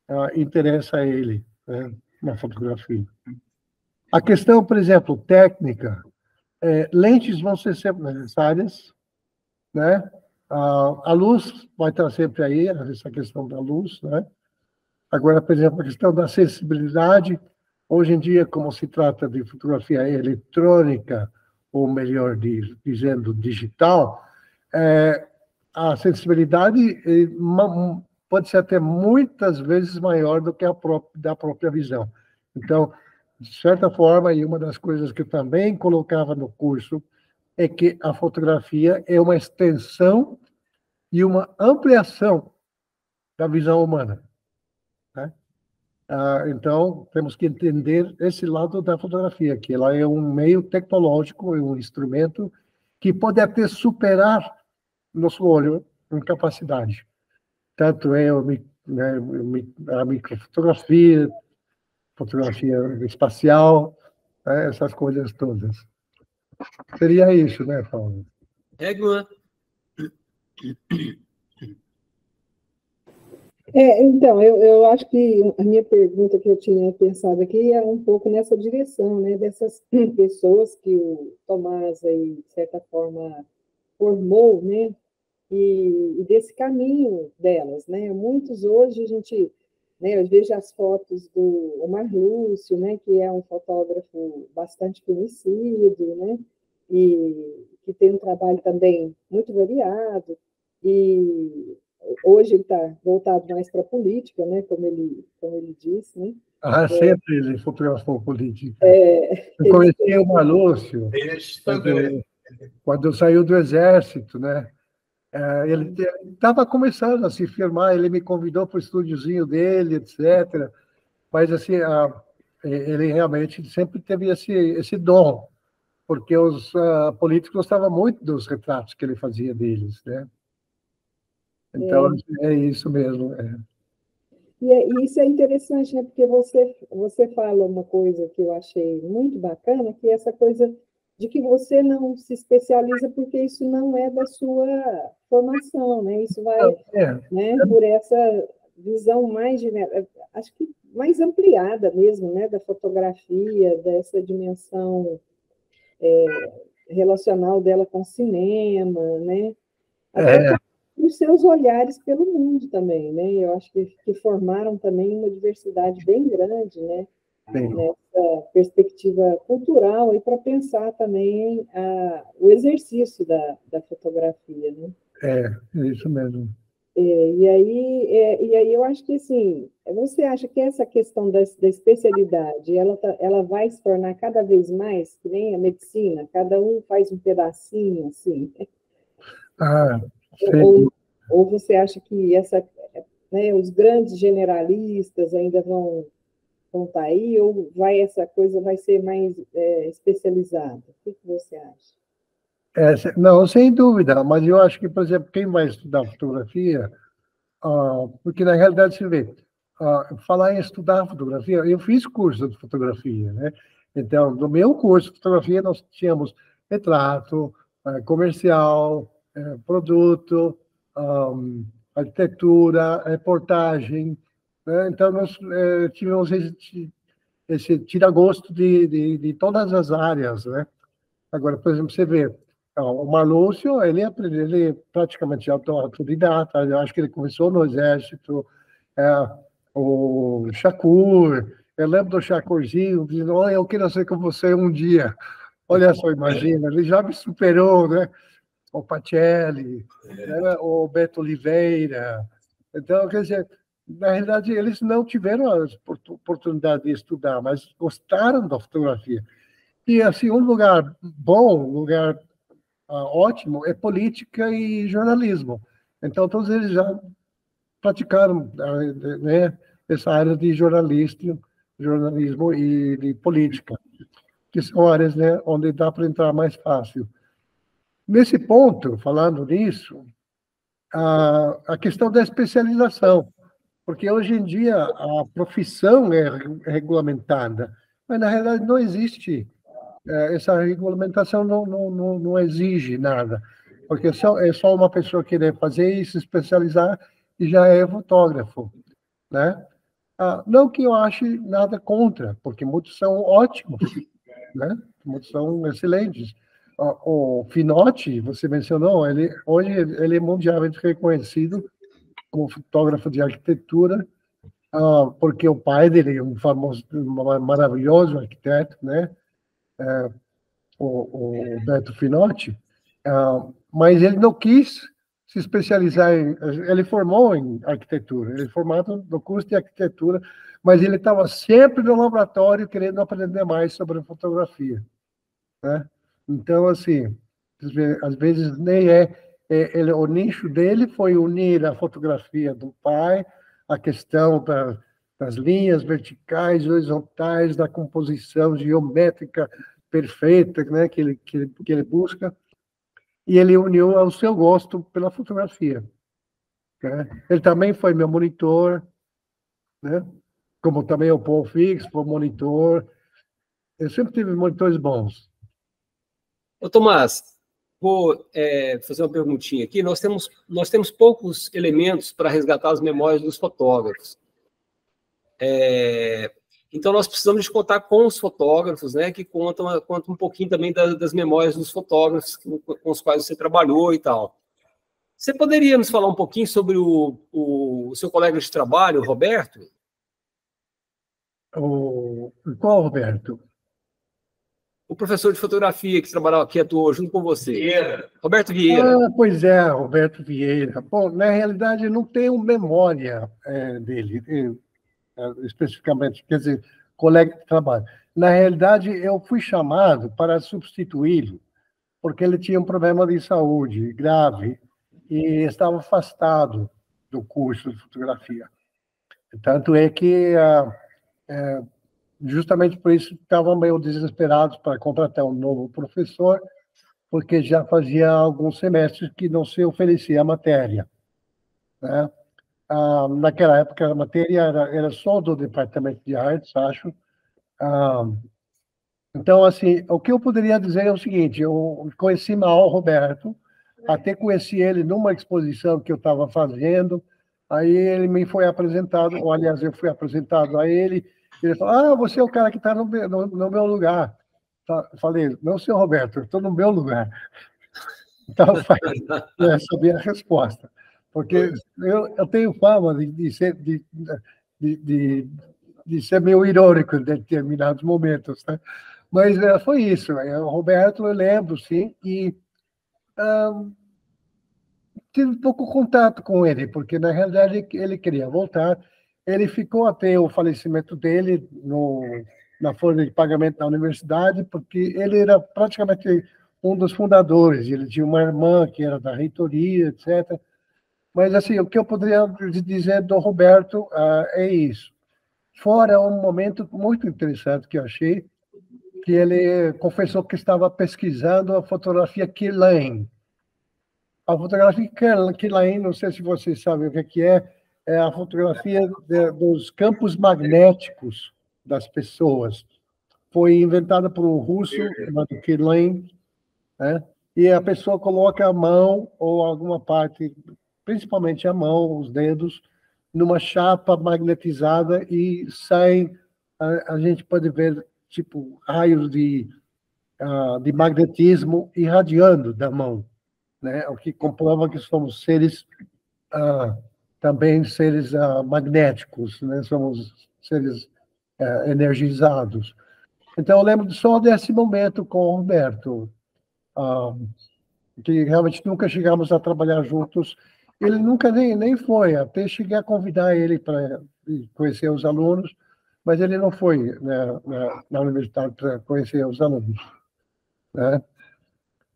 uh, interessa a ele né? na fotografia. A questão, por exemplo, técnica, é, lentes vão ser sempre necessárias, né? Uh, a luz vai estar sempre aí, essa questão da luz, né? Agora, por exemplo, a questão da acessibilidade, hoje em dia, como se trata de fotografia eletrônica, ou melhor dizendo, digital, é, a sensibilidade é, pode ser até muitas vezes maior do que a própria, da própria visão. Então, de certa forma, e uma das coisas que eu também colocava no curso, é que a fotografia é uma extensão e uma ampliação da visão humana. Ah, então, temos que entender esse lado da fotografia, que ela é um meio tecnológico, é um instrumento que pode até superar nosso olho em capacidade. Tanto é, né, a microfotografia, fotografia espacial, né, essas coisas todas. Seria isso, né, Paulo? Egman. É, então, eu, eu acho que a minha pergunta que eu tinha pensado aqui era um pouco nessa direção, né, dessas pessoas que o Tomás aí, de certa forma, formou, né, e, e desse caminho delas, né, muitos hoje a gente, né, eu vejo as fotos do Omar Lúcio, né, que é um fotógrafo bastante conhecido, né, e que tem um trabalho também muito variado, e hoje ele está voltado mais para a política, né, como ele, como ele disse, né? Ah, sempre ele fotografou política. É, eu conheci o Malúcio quando, quando saiu do exército, né? É, ele estava começando a se firmar, ele me convidou para o estúdiozinho dele, etc. Mas, assim, ele realmente sempre teve esse, esse dom, porque os uh, políticos gostavam muito dos retratos que ele fazia deles, né? Então, é, é isso mesmo. É. E, é, e, isso é interessante, né? Porque você, você fala uma coisa que eu achei muito bacana, que é essa coisa de que você não se especializa porque isso não é da sua formação, né? Isso vai é, né, por essa visão mais acho que mais ampliada mesmo, né, da fotografia, dessa dimensão é, relacional dela com o cinema, né? Até é os seus olhares pelo mundo também, né? Eu acho que, que formaram também uma diversidade bem grande, né? Sim. Nessa perspectiva cultural aí para pensar também a, o exercício da, da fotografia, né? É, é isso mesmo. É, e, aí, é, e aí eu acho que assim, você acha que essa questão da, da especialidade, ela, tá, ela vai se tornar cada vez mais, que nem a medicina, cada um faz um pedacinho, assim? Ah, ou, ou, você acha que essa, né, os grandes generalistas ainda vão vão estar tá aí, ou vai essa coisa vai ser mais é, especializada? O que, que você acha? É, não, sem dúvida, mas eu acho que, por exemplo, quem vai estudar fotografia, uh, porque na realidade se vê, uh, falar em estudar fotografia, eu fiz curso de fotografia, né? Então, no meu curso de fotografia, nós tínhamos retrato, uh, comercial, é, produto, um, arquitetura, reportagem. Né? Então, nós é, tivemos esse, esse tira-gosto de, de, de, todas as áreas. Né? Agora, por exemplo, você vê, o Marlúcio, ele, aprendeu, ele é praticamente autodidata, eu acho que ele começou no exército, é, o Shakur, eu lembro do Shakurzinho, dizendo, olha, eu quero ser como você um dia. Olha só, imagina, ele já me superou, né? o Pacelli, é. né, o Beto Oliveira. Então, quer dizer, na realidade, eles não tiveram a oportunidade de estudar, mas gostaram da fotografia. E, assim, um lugar bom, um lugar uh, ótimo, é política e jornalismo. Então, todos eles já praticaram uh, né, essa área de jornalista, jornalismo e de política, que são áreas né, onde dá para entrar mais fácil. Nesse ponto, falando nisso, a, a questão da especialização, porque hoje em dia a profissão é regulamentada, mas na realidade não existe é, essa regulamentação, não, não, não, exige nada, porque só, é só uma pessoa querer fazer e se especializar e já é fotógrafo, né? Ah, não que eu ache nada contra, porque muitos são ótimos, né? Muitos são excelentes, o Finotti, você mencionou, ele, hoje ele é mundialmente reconhecido como fotógrafo de arquitetura, uh, porque o pai dele é um famoso, maravilhoso arquiteto, né? Uh, o, o, Beto Finotti, uh, mas ele não quis se especializar em. Ele formou em arquitetura, ele é formado no curso de arquitetura, mas ele estava sempre no laboratório querendo aprender mais sobre fotografia. Né? Então, assim, às vezes nem é ele, o nicho dele foi unir a fotografia do pai, a questão da, das linhas verticais, horizontais, da composição geométrica perfeita né, que, ele, que, que ele busca, e ele uniu ao seu gosto pela fotografia. Né? Ele também foi meu monitor, né? como também o Paul Fix foi monitor. Eu sempre tive monitores bons. Ô, Tomás, vou é, fazer uma perguntinha aqui. Nós temos, nós temos poucos elementos para resgatar as memórias dos fotógrafos. É, então, nós precisamos de contar com os fotógrafos, né, que contam, contam um pouquinho também das, das memórias dos fotógrafos com, com os quais você trabalhou e tal. Você poderia nos falar um pouquinho sobre o, o, o seu colega de trabalho, Roberto? O, qual Roberto? O professor de fotografia que trabalhava aqui, atuou junto com você. Vieira. Roberto Vieira. Ah, pois é, Roberto Vieira. Bom, na realidade, não tenho memória é, dele, é, especificamente, quer dizer, colega de trabalho. Na realidade, eu fui chamado para substituí-lo, porque ele tinha um problema de saúde grave e estava afastado do curso de fotografia. Tanto é que ah, é, justamente por isso estavam meio desesperados para contratar um novo professor, porque já fazia alguns semestres que não se oferecia a matéria. Né? Ah, naquela época, a matéria era, era só do departamento de artes, acho. Ah, então, assim, o que eu poderia dizer é o seguinte: eu conheci mal o Roberto, até conheci ele numa exposição que eu estava fazendo, aí ele me foi apresentado, ou aliás, eu fui apresentado a ele, ele falou, ah, você é o cara que está no, no, no, meu lugar. Tá, falei, não, senhor Roberto, estou no meu lugar. Então, eu sabia a resposta. Porque eu, eu tenho fama de, de ser, de, de, de, ser meio irônico em determinados momentos. Né? Mas é, foi isso. Né? O Roberto, eu lembro, sim, e tive pouco contato com ele, porque, na realidade, ele queria voltar ele ficou até o falecimento dele no, na folha de pagamento da universidade, porque ele era praticamente um dos fundadores. Ele tinha uma irmã que era da reitoria, etc. Mas, assim, o que eu poderia dizer do Roberto uh, é isso. Fora um momento muito interessante que eu achei, que ele confessou que estava pesquisando a fotografia Killane. A fotografia Killane, não sei se vocês sabem o que é, é a fotografia de, dos campos magnéticos das pessoas. Foi inventada por um russo chamado Kirlin, né? e a pessoa coloca a mão ou alguma parte, principalmente a mão, os dedos, numa chapa magnetizada e saem, a, a gente pode ver tipo raios de, uh, de magnetismo irradiando da mão, né? o que comprova que somos seres uh, também seres uh, magnéticos, né? somos seres uh, energizados. Então, eu lembro só desse momento com o Roberto, uh, que realmente nunca chegamos a trabalhar juntos. Ele nunca nem, nem foi, até cheguei a convidar ele para conhecer os alunos, mas ele não foi né, na, na universidade para conhecer os alunos. Né?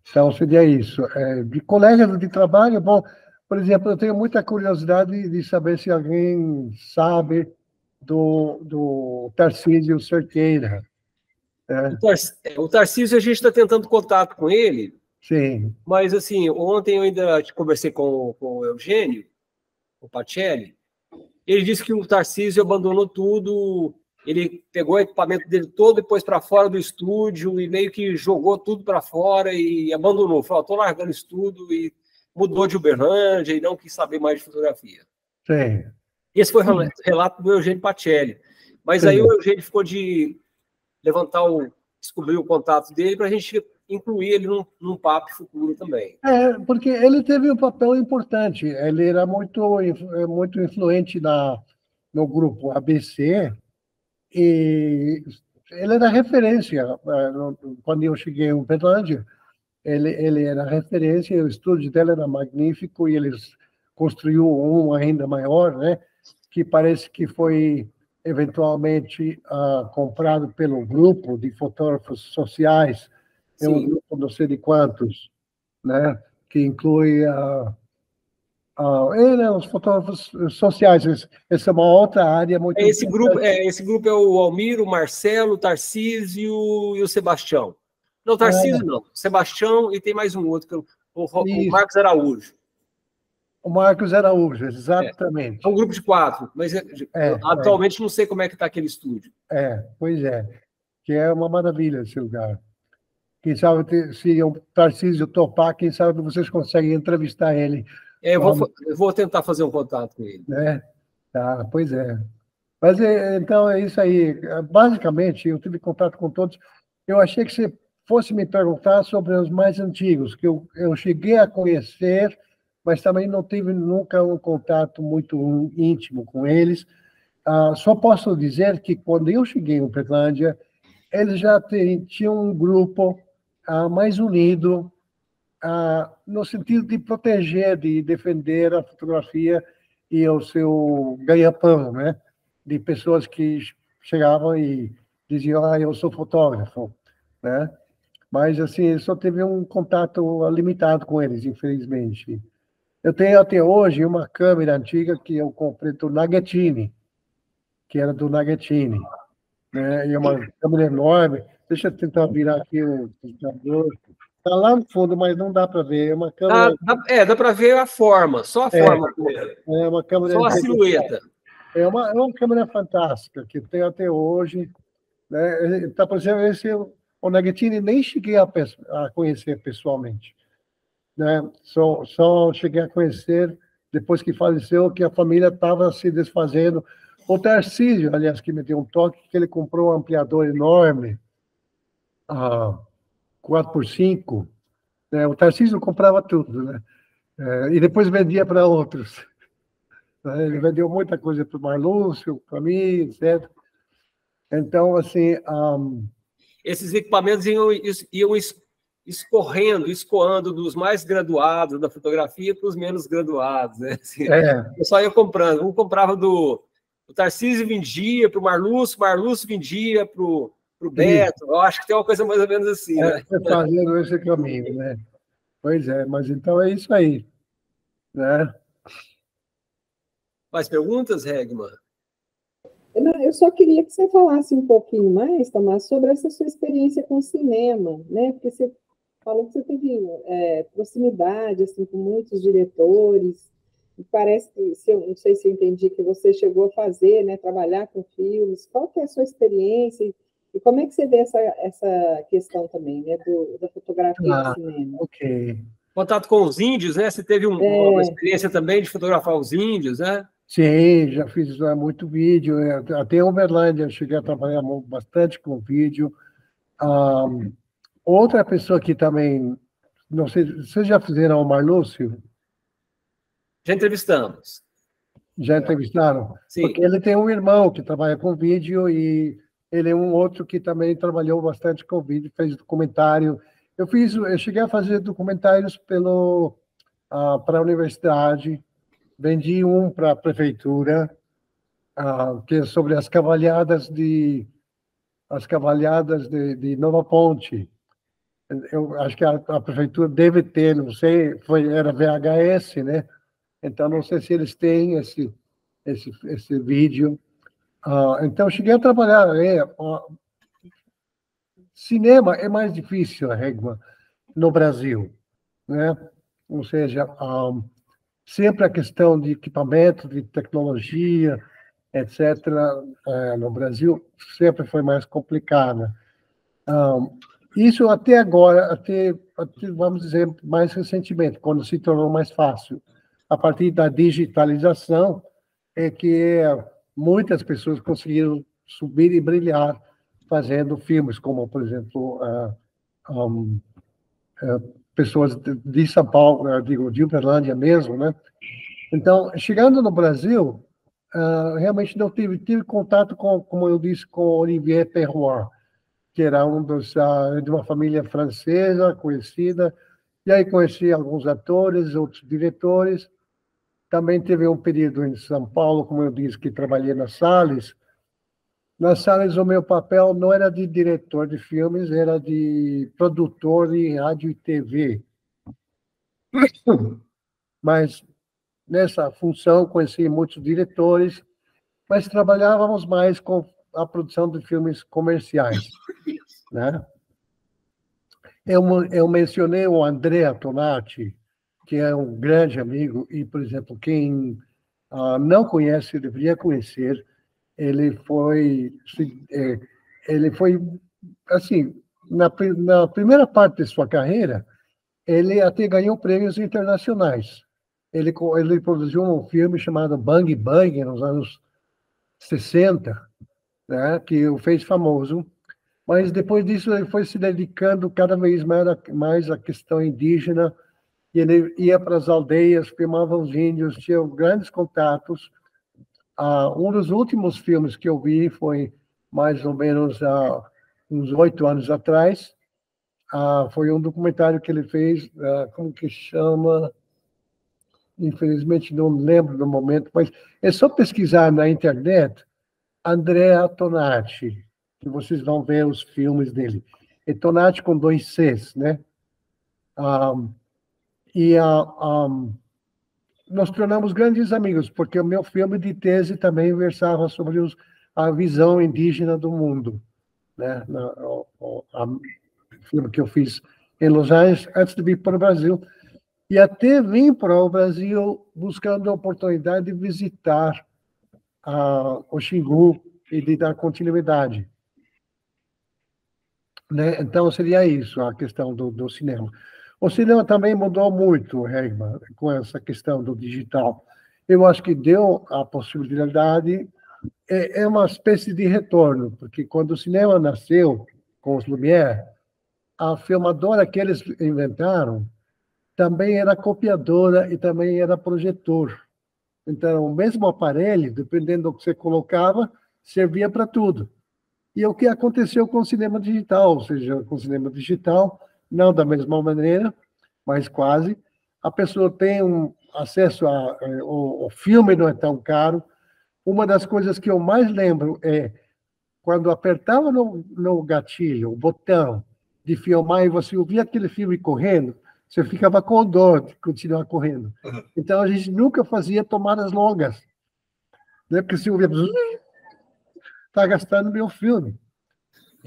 Então, seria isso. É, de colegas de trabalho, bom, por exemplo, eu tenho muita curiosidade de saber se alguém sabe do, do Tarcísio Cerqueira. É. O, Tar o Tarcísio, a gente está tentando contato com ele. Sim. Mas, assim, ontem eu ainda conversei com, com o Eugênio, o Pacelli. Ele disse que o Tarcísio abandonou tudo, ele pegou o equipamento dele todo e pôs para fora do estúdio e meio que jogou tudo para fora e abandonou. Falou: estou largando isso tudo e mudou de Uberlândia e não quis saber mais de fotografia. Sim. Esse foi o relato do Eugênio Pacelli. Mas Sim. aí o Eugênio ficou de levantar o. descobrir o contato dele para a gente incluir ele num, num, papo futuro também. É, porque ele teve um papel importante. Ele era muito, muito influente na, no grupo ABC e ele era referência. É, quando eu cheguei em Uberlândia, ele, ele era referência, o estúdio dele era magnífico e eles construiu um ainda maior, né? Que parece que foi eventualmente uh, comprado pelo grupo de fotógrafos sociais, é um grupo não sei de quantos, né? Que inclui uh, uh, é, os fotógrafos sociais. Essa é uma outra área muito. É esse grupo, é, esse grupo é o Almiro, o Marcelo, o Tarcísio e o Sebastião. Não, Tarcísio é. não. Sebastião e tem mais um outro, o, o Marcos Araújo. O Marcos Araújo, exatamente. É um grupo de quatro, mas é, é, atualmente é. não sei como é que está aquele estúdio. É, pois é. Que é uma maravilha esse lugar. Quem sabe se o Tarcísio topar, quem sabe vocês conseguem entrevistar ele. É, eu, vou, eu vou tentar fazer um contato com ele. É, tá, pois é. Mas então é isso aí. Basicamente, eu tive contato com todos. Eu achei que você fosse me perguntar sobre os mais antigos, que eu, eu cheguei a conhecer, mas também não tive nunca um contato muito íntimo com eles. Ah, só posso dizer que quando eu cheguei em Petlândia, eles já tinham um grupo ah, mais unido, ah, no sentido de proteger, de defender a fotografia e o seu ganha-pão, né? De pessoas que chegavam e diziam, ah, eu sou fotógrafo, né? Mas, assim, só teve um contato limitado com eles, infelizmente. Eu tenho até hoje uma câmera antiga que eu comprei do Naghettini, que era do Naghettini, né? E uma câmera enorme. Deixa eu tentar virar aqui o computador. Está lá no fundo, mas não dá para ver. É uma câmera. Ah, é, dá para ver a forma, só a é, forma. É uma câmera. Só a silhueta. É uma, é uma câmera fantástica que tem até hoje. Né? Está parecendo esse o Negatini nem cheguei a, a conhecer pessoalmente. Né? Só, só cheguei a conhecer depois que faleceu, que a família estava se desfazendo. O Tarcísio, aliás, que me deu um toque, que ele comprou um ampliador enorme, a 4x5. Né? O Tarcísio comprava tudo, né? É, e depois vendia para outros. Né? Ele vendeu muita coisa para o Marlúcio, para mim, etc. Então, assim, um, esses equipamentos iam, iam escorrendo, escoando dos mais graduados da fotografia para os menos graduados. Né? Assim, é. Eu só ia comprando. Um comprava do o Tarcísio vendia para o Marlúcio, Marlúcio vendia para o Beto. Eu acho que tem uma coisa mais ou menos assim. É, né? fazendo esse caminho, né? Pois é, mas então é isso aí. Né? Mais perguntas, Regman? Eu só queria que você falasse um pouquinho mais, Tomás, sobre essa sua experiência com o cinema, né? Porque você falou que você teve é, proximidade assim, com muitos diretores, e parece que, se eu, não sei se eu entendi, que você chegou a fazer, né, trabalhar com filmes. Qual que é a sua experiência e, como é que você vê essa, essa questão também, né, do, da fotografia ah, do cinema? Ok. Contato com os índios, né? Você teve um, é... uma experiência também de fotografar os índios, né? Sim, já fiz muito vídeo. É, até Uberlândia eu cheguei a trabalhar bastante com vídeo. Um, outra pessoa que também, não sei, vocês já fizeram o Marlúcio? Já entrevistamos. Já entrevistaram? Sim. Porque ele tem um irmão que trabalha com vídeo e ele é um outro que também trabalhou bastante com vídeo, fez documentário. Eu fiz, eu cheguei a fazer documentários pelo uh, para a universidade vendi um para a prefeitura, uh, que é sobre as cavalhadas de as cavalhadas de, de Nova Ponte. Eu acho que a, a, prefeitura deve ter, não sei, foi era VHS, né? Então não sei se eles têm esse esse esse vídeo. Uh, então cheguei a trabalhar. É, cinema é mais difícil, Regma, no Brasil, né? Ou seja, um, sempre a questão de equipamento, de tecnologia, etc., é, no Brasil sempre foi mais complicada. isso até agora, até, até, vamos dizer, mais recentemente, quando se tornou mais fácil. A partir da digitalização, é que muitas pessoas conseguiram subir e brilhar fazendo filmes, como, por exemplo, uh, um, uh, pessoas de São Paulo, né, digo, de Uberlândia mesmo, né? Então, chegando no Brasil, uh, realmente não tive, tive contato com, como eu disse, com Olivier Perroir, que era um dos, uh, de uma família francesa conhecida, e aí conheci alguns atores, outros diretores. Também teve um período em São Paulo, como eu disse, que trabalhei na Salles, nas salas, o meu papel não era de diretor de filmes, era de produtor de rádio e TV. Mas nessa função conheci muitos diretores, mas trabalhávamos mais com a produção de filmes comerciais, né? Eu, eu mencionei o Andrea Tonati, que é um grande amigo e, por exemplo, quem uh, não conhece deveria conhecer. Ele foi, é, ele foi assim na, na primeira parte de sua carreira, ele até ganhou prêmios internacionais. Ele, ele produziu um filme chamado Bang Bang nos anos 60, né, que o fez famoso. Mas depois disso ele foi se dedicando cada vez mais, mais à questão indígena. E ele ia para as aldeias, filmava os índios, tinha grandes contatos. Ah, um dos últimos filmes que eu vi foi mais ou menos há uns oito anos atrás. Ah, foi um documentário que ele fez, ah, como que chama? Infelizmente não lembro do momento, mas é só pesquisar na internet Andrea Tonati, que vocês vão ver os filmes dele. É Tonati com dois Cs, né? Um, e uh, um, nós tornamos grandes amigos, porque o meu filme de tese também versava sobre os, a visão indígena do mundo. Né? Na, o, o a, filme que eu fiz em Los Angeles, antes de vir para o Brasil. E até vim para o Brasil buscando a oportunidade de visitar uh, o Xingu e de dar continuidade. Né? Então, seria isso, a questão do, do cinema. O cinema também mudou muito, Herman, com essa questão do digital. Eu acho que deu a possibilidade, é, é uma espécie de retorno, porque quando o cinema nasceu com os Lumière, a filmadora que eles inventaram também era copiadora e também era projetor. Então, o mesmo aparelho, dependendo do que você colocava, servia para tudo. E é o que aconteceu com o cinema digital, ou seja, com o cinema digital, não da mesma maneira, mas quase. A pessoa tem um acesso a. É, o, filme não é tão caro. Uma das coisas que eu mais lembro é quando apertava no, no gatilho, o botão de filmar, e você ouvia aquele filme correndo, você ficava com dor de continuar correndo. Uhum. Então a gente nunca fazia tomadas longas. Né? Porque se ouvia está gastando meu filme.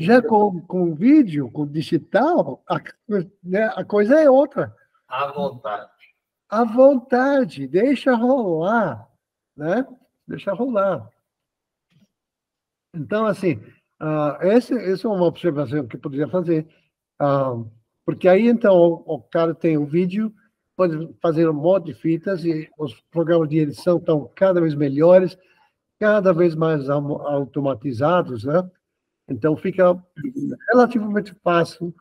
Já com, com vídeo, com digital, a, né, a coisa é outra. À vontade. À vontade, deixa rolar, né? Deixa rolar. Então, assim, uh, essa, essa é uma observação que eu poderia fazer. Uh, porque aí, então, o, o, cara tem o vídeo, pode fazer um monte de fitas e os programas de edição estão cada vez melhores cada vez mais automatizados, né? Então fica relativamente fácil,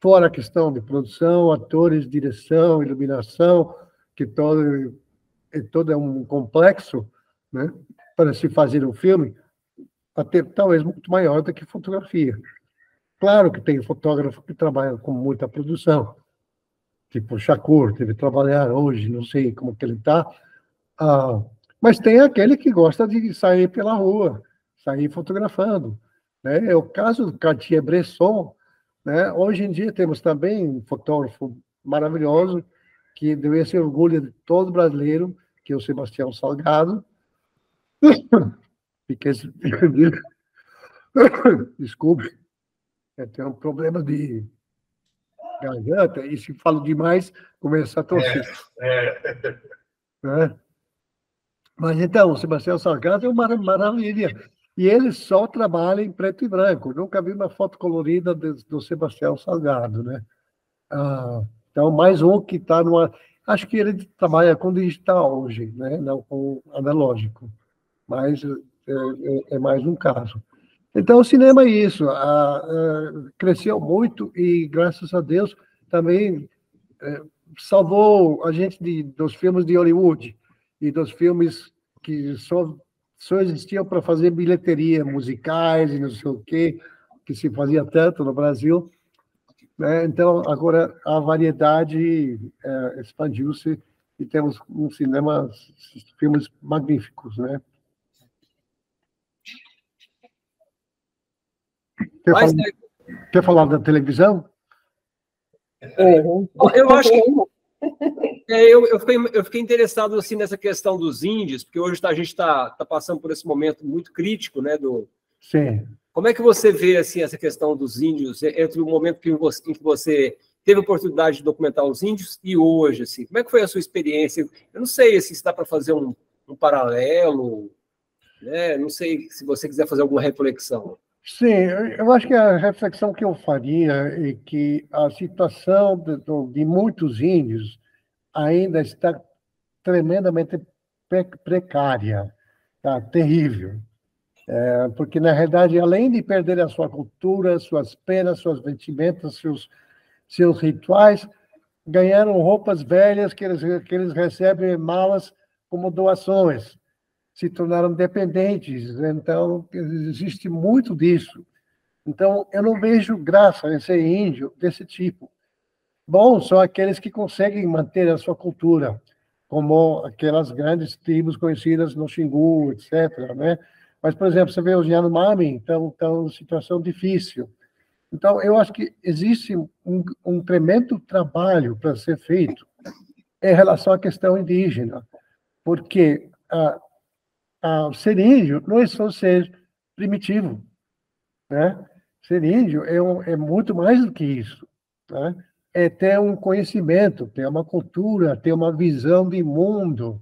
fora a questão de produção, atores, direção, iluminação, que todo é todo é um complexo, né? Para se fazer um filme, até talvez muito maior do que fotografia. Claro que tem fotógrafo que trabalha com muita produção, tipo Shakur, teve que trabalhar hoje, não sei como que ele está. Ah, mas tem aquele que gosta de sair pela rua, sair fotografando. Né? É o caso do Cartier-Bresson. Né? Hoje em dia temos também um fotógrafo maravilhoso, que deve ser orgulho de todo brasileiro, que é o Sebastião Salgado. Fiquei... Desculpe, eu tenho um problema de garganta, e se falo demais, começa a tossir. É, é. Né? Mas então, o Sebastião Salgado é uma maravilha. E ele só trabalha em preto e branco. Nunca vi uma foto colorida do Sebastião Salgado, né? Ah, então, mais um que está numa. Acho que ele trabalha com digital hoje, né? Não com analógico. Mas é, é, mais um caso. Então, o cinema é isso. Ah, ah, cresceu muito e, graças a Deus, também é, salvou a gente de, dos filmes de Hollywood e dos filmes que só, só existiam para fazer bilheteria, musicais e não sei o quê, que se fazia tanto no Brasil. Né? Então, agora a variedade é, expandiu-se e temos um cinema, filmes magníficos, né? Quer, Mas, falar, é... quer falar da televisão? Eu acho que é, eu, eu, fiquei, eu fiquei interessado assim, nessa questão dos índios, porque hoje tá, a gente está tá passando por esse momento muito crítico, né? Do, Sim. Como é que você vê assim, essa questão dos índios entre o momento que você, em que você teve a oportunidade de documentar os índios e hoje, assim, como é que foi a sua experiência? Eu não sei assim, se dá para fazer um, um paralelo, né? Não sei se você quiser fazer alguma reflexão. Sim, eu acho que a reflexão que eu faria é que a situação de, de muitos índios ainda está tremendamente precária, tá? terrível. É, porque, na realidade, além de perder a sua cultura, suas penas, suas vestimentas, seus, seus rituais, ganharam roupas velhas que eles, que eles recebem em malas como doações se tornaram dependentes. Então, existe muito disso. Então, eu não vejo graça em ser índio desse tipo. Bom, são aqueles que conseguem manter a sua cultura, como aquelas grandes tribos conhecidas no Xingu, etc. Né? Mas, por exemplo, você vê os Yanomami, estão, estão em situação difícil. Então, eu acho que existe um, um tremendo trabalho para ser feito em relação à questão indígena, porque ah, ah, ser índio não é só ser primitivo, né? Ser índio é, um, é muito mais do que isso, né? É ter um conhecimento, ter uma cultura, ter uma visão de mundo,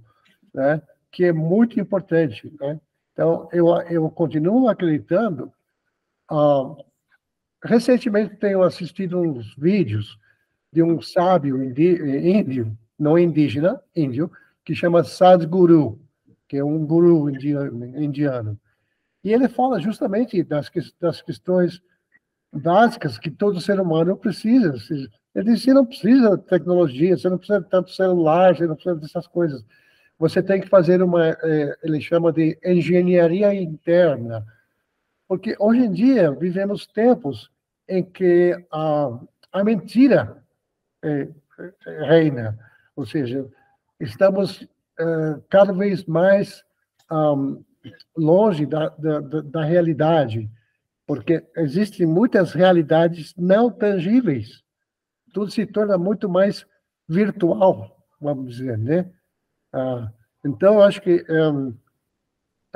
né? Que é muito importante, né? Então, eu, eu continuo acreditando. Ah, recentemente tenho assistido uns vídeos de um sábio índio, não indígena, índio, que chama Sadhguru que é um guru indiano. E ele fala justamente das, das questões básicas que todo ser humano precisa. Ele você não precisa de tecnologia, você não precisa de tanto celular, você não precisa dessas coisas. Você tem que fazer uma, é, ele chama de engenharia interna. Porque hoje em dia vivemos tempos em que a, a mentira é, é, reina. Ou seja, estamos uh, cada vez mais longe da, da, da realidade, porque existem muitas realidades não tangíveis. Tudo se torna muito mais virtual, vamos dizer, né? Uh, então, acho que um,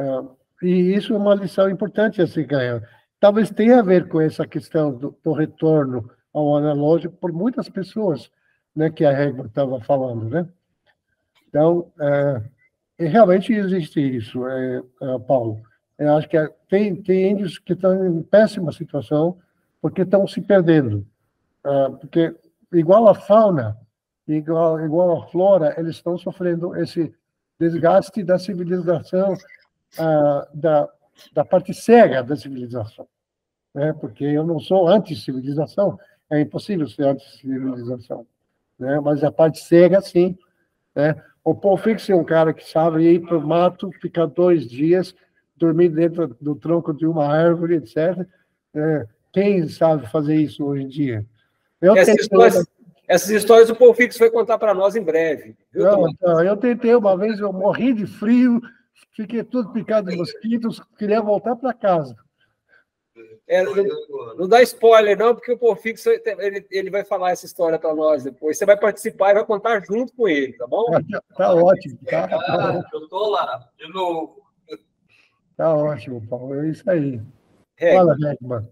uh, e isso é uma lição importante a se ganhar. Talvez tenha a ver com essa questão do, do retorno ao analógico por muitas pessoas, né, que a Régua estava falando, né? Então, é, realmente existe isso, é, é, Paulo. Eu acho que é, tem, tem índios que estão em péssima situação porque estão se perdendo. É, porque, igual a fauna, igual, igual a flora, eles estão sofrendo esse desgaste da civilização, é, da, da parte cega da civilização. Né? Porque eu não sou anti-civilização, é impossível ser anti-civilização. Né? Mas a parte cega, sim. Né? O Paul Fix é um cara que sabe ir para o mato, ficar dois dias, dormir dentro do tronco de uma árvore, etc. É, quem sabe fazer isso hoje em dia? Eu essas, histórias, essas histórias o Paul Fix vai contar para nós em breve. Viu, não, não, eu tentei uma vez, eu morri de frio, fiquei tudo picado de mosquitos, queria voltar para casa. É, não, não, dá spoiler, não, porque o Porfix ele, ele vai falar essa história para nós depois. Você vai participar e vai contar junto com ele, tá bom? Tá, tá ótimo. Tá, ah, eu tô lá, de novo. Tá ótimo, Paulo. É isso aí. Fala, Regman.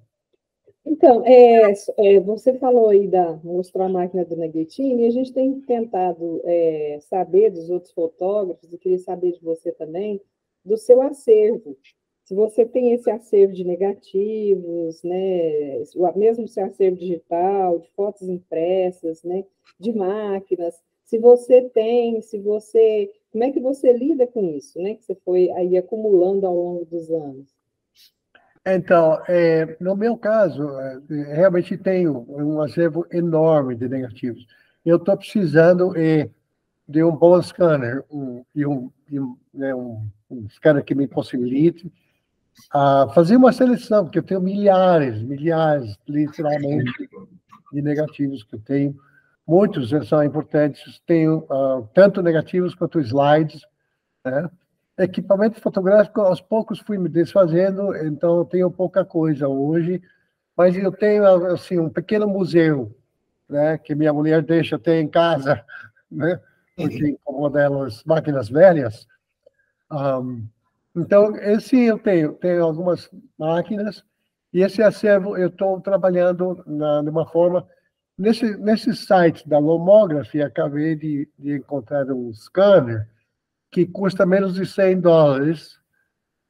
Então, é, é, você falou aí da mostrar a máquina do Neguetini, e a gente tem tentado é, saber dos outros fotógrafos, e queria saber de você também, do seu acervo se você tem esse acervo de negativos, né, mesmo esse acervo digital, de fotos impressas, né, de máquinas, se você tem, se você, como é que você lida com isso, né, que você foi aí acumulando ao longo dos anos? Então, é, no meu caso, é, realmente tenho um acervo enorme de negativos. Eu estou precisando é, de um bom scanner um, um, um, né, um, um scanner que me possibilite a fazer uma seleção, porque eu tenho milhares, milhares, literalmente, de negativos que eu tenho. Muitos são importantes, tenho uh, tanto negativos quanto slides. Né? Equipamento fotográfico, aos poucos fui me desfazendo, então tenho pouca coisa hoje, mas eu tenho assim um pequeno museu, né, que minha mulher deixa até em casa, né, porque incomoda máquinas velhas. Um, então, esse eu tenho, tenho algumas máquinas, e esse acervo eu estou trabalhando na, de uma forma Nesse, nesse site da Lomography, acabei de, de encontrar um scanner que custa menos de 100 dólares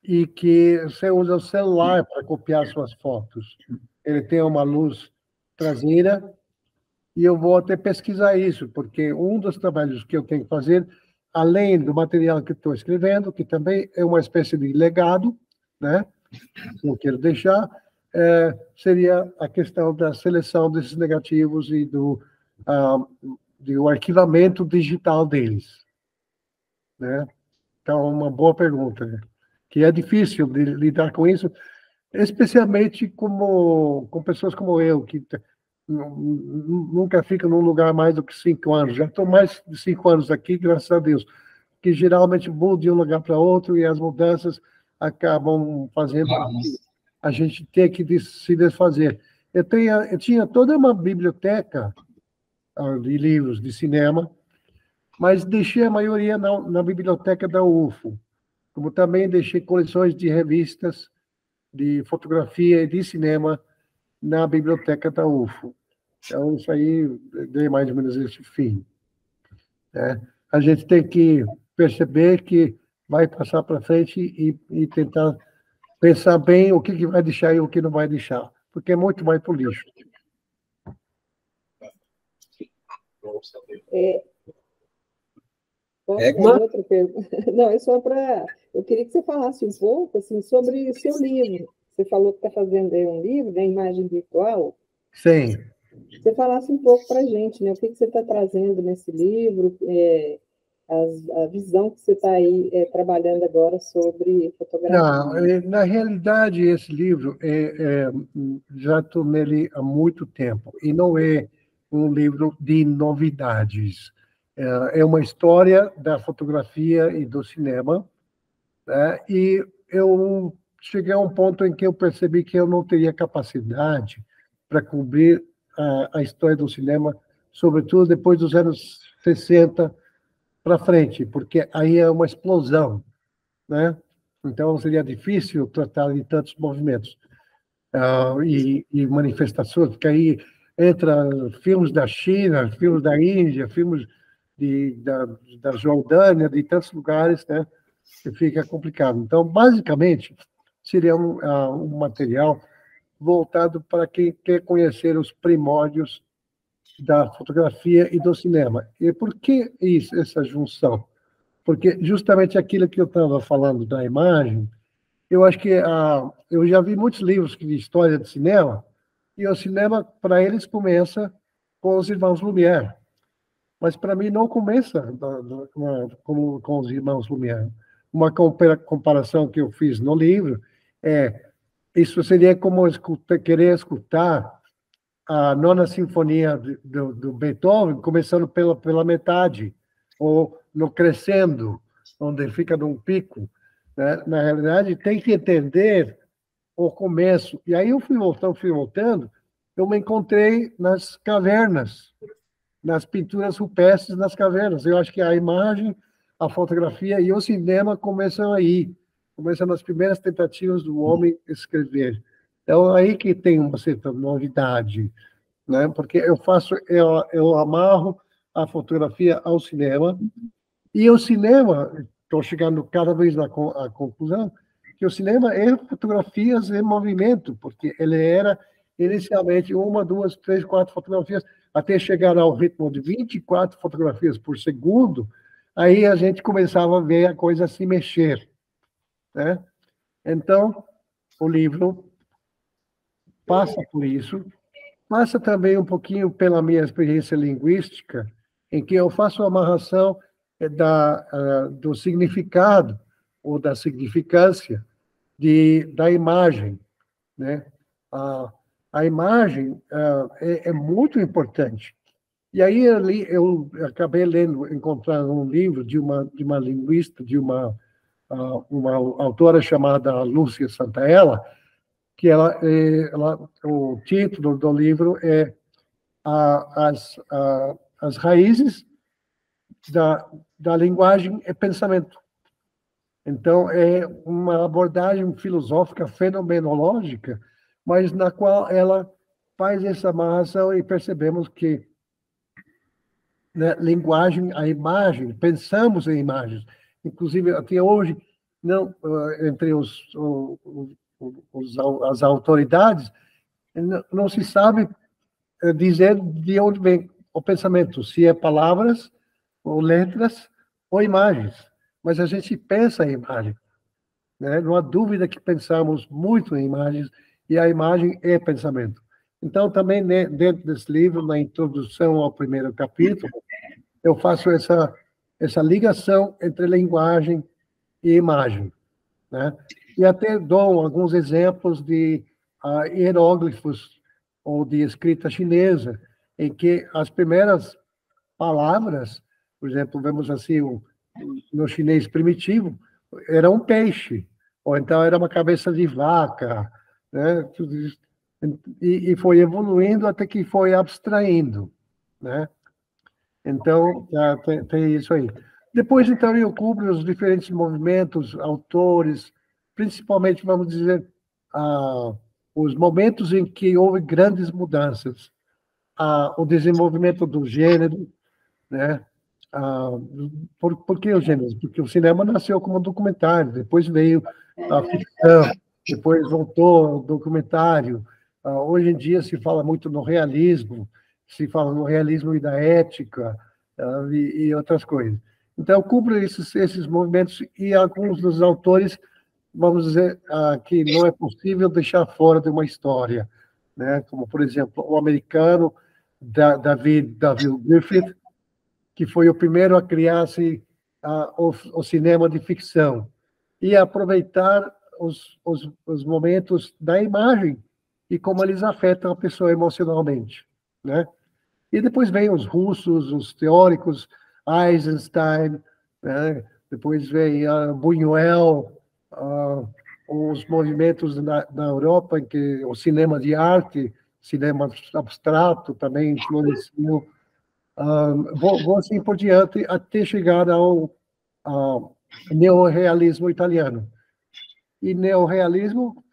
e que você usa o celular para copiar suas fotos. Ele tem uma luz traseira e eu vou até pesquisar isso, porque um dos trabalhos que eu tenho que fazer, além do material que estou escrevendo, que também é uma espécie de legado, né? Não quero deixar, é, seria a questão da seleção desses negativos e do, uh, do arquivamento digital deles. Né? Então, uma boa pergunta, né? que é difícil de lidar com isso, especialmente como, com pessoas como eu, que nunca ficam num lugar mais do que cinco anos. Já estou mais de cinco anos aqui, graças a Deus, que geralmente vou de um lugar para outro e as mudanças acabam fazendo a gente ter que se desfazer. Eu, tenho, eu tinha toda uma biblioteca ah, de livros de cinema, mas deixei a maioria na, na biblioteca da UFO, como também deixei coleções de revistas de fotografia e de cinema na biblioteca da UFO. Então, isso aí deu mais ou menos esse fim. Né? A gente tem que perceber que vai passar para frente e, e tentar pensar bem o que, que vai deixar e o que não vai deixar, porque é muito mais para o lixo. É, é outra pergunta? Não, é só para. Eu queria que você falasse um pouco assim, sobre o seu livro. Você falou que está fazendo aí um livro, né, Imagem Virtual. Sim. Você falasse um pouco para a gente, né? O que, que você está trazendo nesse livro, é, as, a visão que você está aí é, trabalhando agora sobre fotografia. Não, é, na realidade, esse livro, é, é, já estou nele há muito tempo, e não é um livro de novidades. É, é uma história da fotografia e do cinema, né? e eu cheguei a um ponto em que eu percebi que eu não teria capacidade para cobrir a, a história do cinema, sobretudo depois dos anos 60, para frente, porque aí é uma explosão, né? Então seria difícil tratar de tantos movimentos uh, e, e, manifestações, porque aí entra filmes da China, filmes da Índia, filmes de, da, da Jordânia, de tantos lugares, né? Que fica complicado. Então, basicamente, seria um, uh, um material voltado para quem quer conhecer os primórdios da fotografia e do cinema. E por que isso, essa junção? Porque justamente aquilo que eu estava falando da imagem, eu acho que ah, eu já vi muitos livros de história de cinema, e o cinema, para eles, começa com os irmãos Lumière. Mas para mim não começa com, com os irmãos Lumière. Uma comparação que eu fiz no livro é isso seria como querer escutar a nona sinfonia do, do, Beethoven, começando pela, pela metade, ou no crescendo, onde fica num pico. Né? Na realidade, tem que entender o começo. E aí eu fui voltando, fui voltando, eu me encontrei nas cavernas, nas pinturas rupestres nas cavernas. Eu acho que a imagem, a fotografia e o cinema começam aí, começam nas primeiras tentativas do homem escrever. Então, aí que tem uma certa novidade, né? porque eu faço, eu, eu amarro a fotografia ao cinema, e o cinema, estou chegando cada vez à conclusão, que o cinema é fotografias em movimento, porque ele era inicialmente uma, duas, três, quatro fotografias, até chegar ao ritmo de 24 fotografias por segundo, aí a gente começava a ver a coisa se mexer. Né? Então, o livro passa por isso, passa também um pouquinho pela minha experiência linguística, em que eu faço a amarração eh, da, uh, do significado ou da significância de, da imagem. Né? A, a imagem uh, é, é, muito importante. E aí eu, li, eu acabei lendo, encontrando um livro de uma, de uma linguista, de uma, uh, uma autora chamada Lúcia Santaella, que ela, é, ela, o título do livro é a, as, a, as raízes da, da linguagem e pensamento. Então, é uma abordagem filosófica fenomenológica, mas na qual ela faz essa amarração e percebemos que né, linguagem, a imagem, pensamos em imagens. Inclusive, até hoje, não, eh, entre os, os, as autoridades, não, não se sabe eh, dizer de onde vem o pensamento, se é palavras, ou letras, ou imagens. Mas a gente pensa em imagem. Né? Não há dúvida que pensamos muito em imagens, e a imagem é pensamento. Então, também né, dentro desse livro, na introdução ao primeiro capítulo, eu faço essa, essa ligação entre linguagem e imagem. Né? E até dou alguns exemplos de uh, hieróglifos ou de escrita chinesa, em que as primeiras palavras, por exemplo, vemos assim, no chinês primitivo, era um peixe, ou então era uma cabeça de vaca, né? E, e foi evoluindo até que foi abstraindo, né? Então, tem, tem, isso aí. Depois, então, eu cubro os diferentes movimentos, autores, principalmente, vamos dizer, ah, os momentos em que houve grandes mudanças. Ah, o desenvolvimento do gênero, né? Ah, por, por que o gênero? Porque o cinema nasceu como documentário, depois veio a ficção, depois voltou ao documentário, hoje em dia se fala muito no realismo, se fala no realismo e da ética e, e outras coisas. Então, cubro esses, esses movimentos e alguns dos autores, vamos dizer, ah, que não é possível deixar fora de uma história, né? como, por exemplo, o americano David, David Griffith, que foi o primeiro a criar-se o, o, cinema de ficção e aproveitar os, os, os momentos da imagem e como eles afetam a pessoa emocionalmente, né? E depois vem os russos, os teóricos, Eisenstein, né? depois vem uh, Buñuel, uh, os movimentos na, na, Europa, em que o cinema de arte, cinema abstrato também influenciou, uh, vou, vou, assim por diante, até chegar ao, ao neorrealismo italiano. E neorrealismo,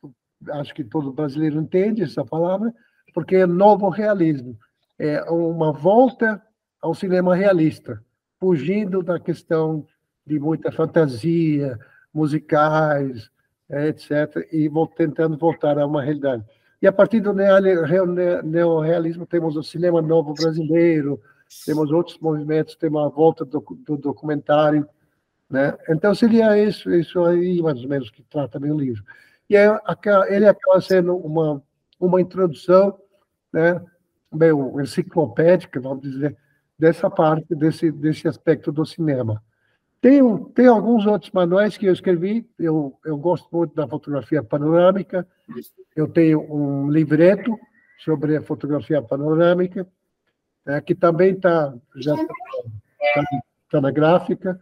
acho que todo brasileiro entende essa palavra, porque é novo realismo. É uma volta ao cinema realista, fugindo da questão de muita fantasia, musicais, etc., e tentando voltar a uma realidade. E a partir do neorrealismo temos o cinema novo brasileiro, temos outros movimentos, temos a volta do, do documentário, né? Então seria isso, isso aí mais ou menos que trata meu livro. E aí, ele acaba sendo uma, uma introdução, né, meio enciclopédica, vamos dizer, dessa parte, desse, desse aspecto do cinema. Tem, tem alguns outros manuais que eu escrevi, eu, eu gosto muito da fotografia panorâmica, eu tenho um livreto sobre a fotografia panorâmica, é, que também está já tá, tá, tá na gráfica.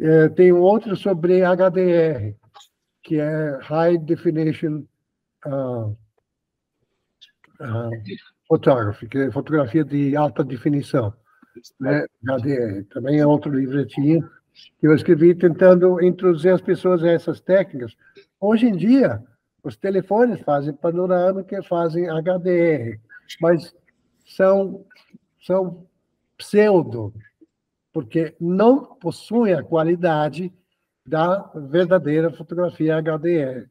É, tem outro sobre HDR, que é High Definition uh, uh, Photography, que é fotografia de alta definição, né? HDR. Também é outro livretinho que eu escrevi tentando introduzir as pessoas a essas técnicas. Hoje em dia, os telefones fazem panorâmica, fazem HDR, mas são, são pseudo, porque não possuem a qualidade da verdadeira fotografia HDR,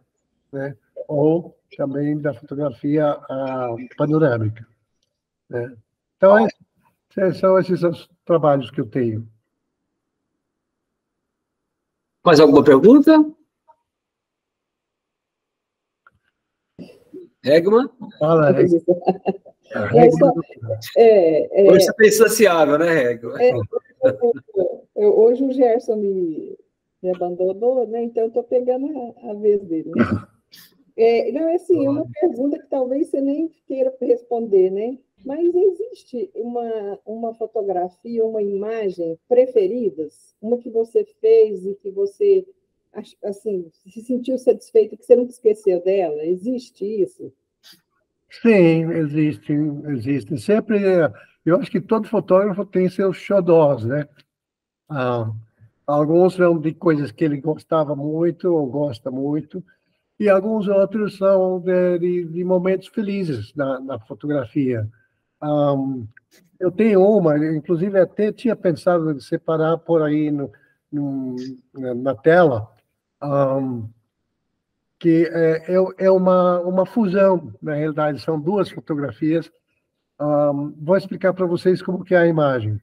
né? ou também da fotografia uh, panorâmica. Né? Então, são esses os trabalhos que eu tenho. Mais alguma pergunta? Regma? Fala, Regma. É, é, hoje você é insaciável, né, Regma? É, hoje o Gerson me, me abandonou, né? Então eu estou pegando a, a, vez dele. Né? É, não, é assim, uma pergunta que talvez você nem queira responder, né? Mas existe uma, uma fotografia, uma imagem preferidas? Uma que você fez e que você, assim, se sentiu satisfeito, que você nunca esqueceu dela? Existe isso? Sim, existe, existe. Sempre, eu acho que todo fotógrafo tem seus xodós, né? Ah, Alguns são de coisas que ele gostava muito ou gosta muito, e alguns outros são de, de, de momentos felizes na, na fotografia. Um, eu tenho uma, inclusive até tinha pensado em separar por aí no, no na tela, um, que é, é, é uma, uma fusão, na realidade, são duas fotografias. Um, vou explicar para vocês como que é a imagem.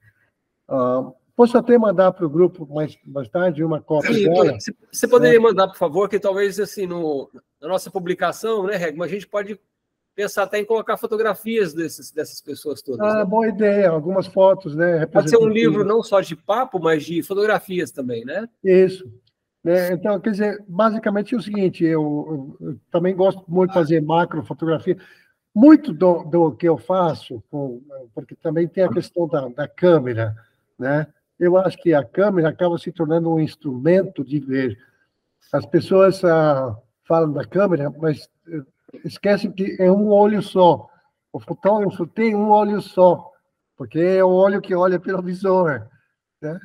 Um, posso até mandar para o grupo mais, mais tarde uma cópia Sim, dela? Você poderia é. mandar, por favor, que talvez assim no, na nossa publicação, né, Regma, a gente pode pensar até em colocar fotografias desses, dessas pessoas todas. Ah, né? boa ideia, algumas fotos, né? Pode ser um livro não só de papo, mas de fotografias também, né? Isso. Né? Então, quer dizer, basicamente é o seguinte, eu, eu também gosto muito de fazer macro fotografia. Muito do, do que eu faço, com, porque também tem a questão da, da câmera, né? Eu acho que a câmera acaba se tornando um instrumento de ver. As pessoas ah, falam da câmera, mas esquecem que é um olho só. O fotógrafo tem um olho só, porque é o olho que olha pelo visor. Né?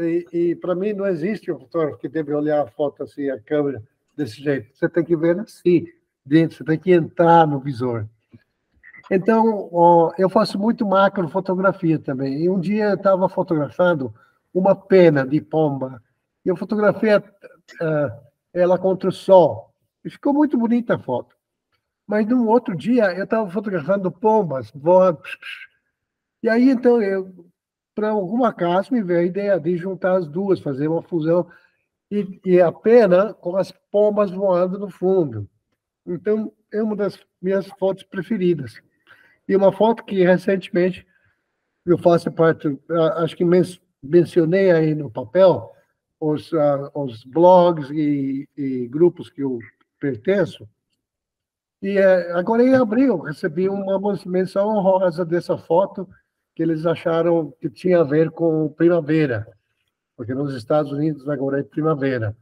e, e para mim não existe um fotógrafo que deve olhar a foto assim, a câmera desse jeito. Você tem que ver assim, dentro, você tem que entrar no visor. Então, ó, eu faço muito macro fotografia também. E um dia eu estava fotografando uma pena de pomba. E eu fotografei uh, ela contra o sol. E ficou muito bonita a foto. Mas num outro dia eu estava fotografando pombas voando. E aí então eu para algum acaso me veio a ideia de juntar as duas, fazer uma fusão e, e a pena com as pombas voando no fundo. Então, é uma das minhas fotos preferidas. E uma foto que recentemente eu faço parte, acho que mencionei aí no papel, os, uh, os blogs e, e, grupos que eu pertenço. E uh, agora em abril recebi uma menção honrosa dessa foto que eles acharam que tinha a ver com primavera, porque nos Estados Unidos agora é primavera.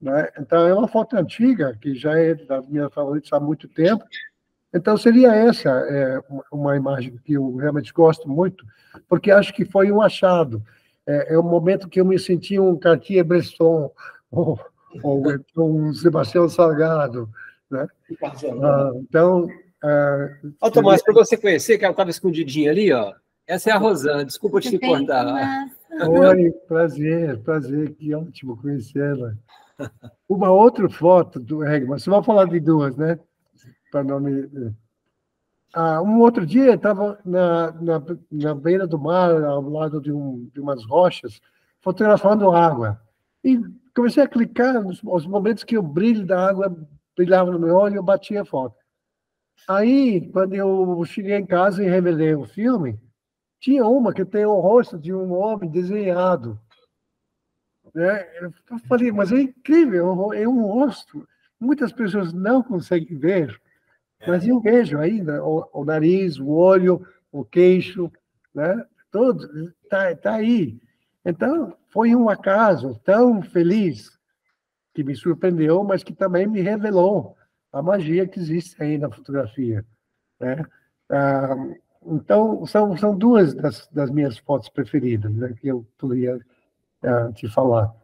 Né? Então, é uma foto antiga, que já é das minhas favoritas há muito tempo. Então, seria essa é, uma imagem que eu realmente gosto muito, porque acho que foi um achado. É, é um momento que eu me senti um Cartier-Bresson, ou um Sebastião Salgado. Né? Ah, então... Ah, Ó, Tomás, para você conhecer, que ela estava escondidinha ali, ó. Essa é a Rosana, desculpa te cortar. Oi, prazer, prazer, que ótimo conhecê-la. Uma outra foto do Regman, você vai falar de duas, né? Para não me... Ah, um outro dia eu estava na, na, na, beira do mar, ao lado de, um, de umas rochas, fotografando água. E comecei a clicar nos, nos momentos que o brilho da água brilhava no meu olho, eu batia foto. Aí, quando eu cheguei em casa e revelei o filme, tinha uma que tem o rosto de um homem desenhado. Né? Eu falei, mas é incrível, é um rosto. Muitas pessoas não conseguem ver, mas eu vejo ainda o, o nariz, o olho, o queixo, né? Todo está tá aí. Então, foi um acaso tão feliz que me surpreendeu, mas que também me revelou a magia que existe aí na fotografia. Né? Ah, então, são, são duas das, das minhas fotos preferidas né, que eu poderia uh, te falar.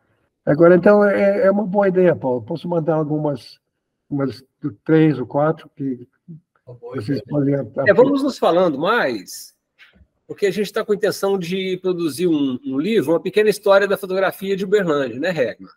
Agora, então, é, é, uma boa ideia, Paulo. Posso mandar algumas, umas três ou quatro que vocês podem... É, vamos nos falando mais, porque a gente está com a intenção de produzir um, um, livro, uma pequena história da fotografia de Uberlândia, né, Regma?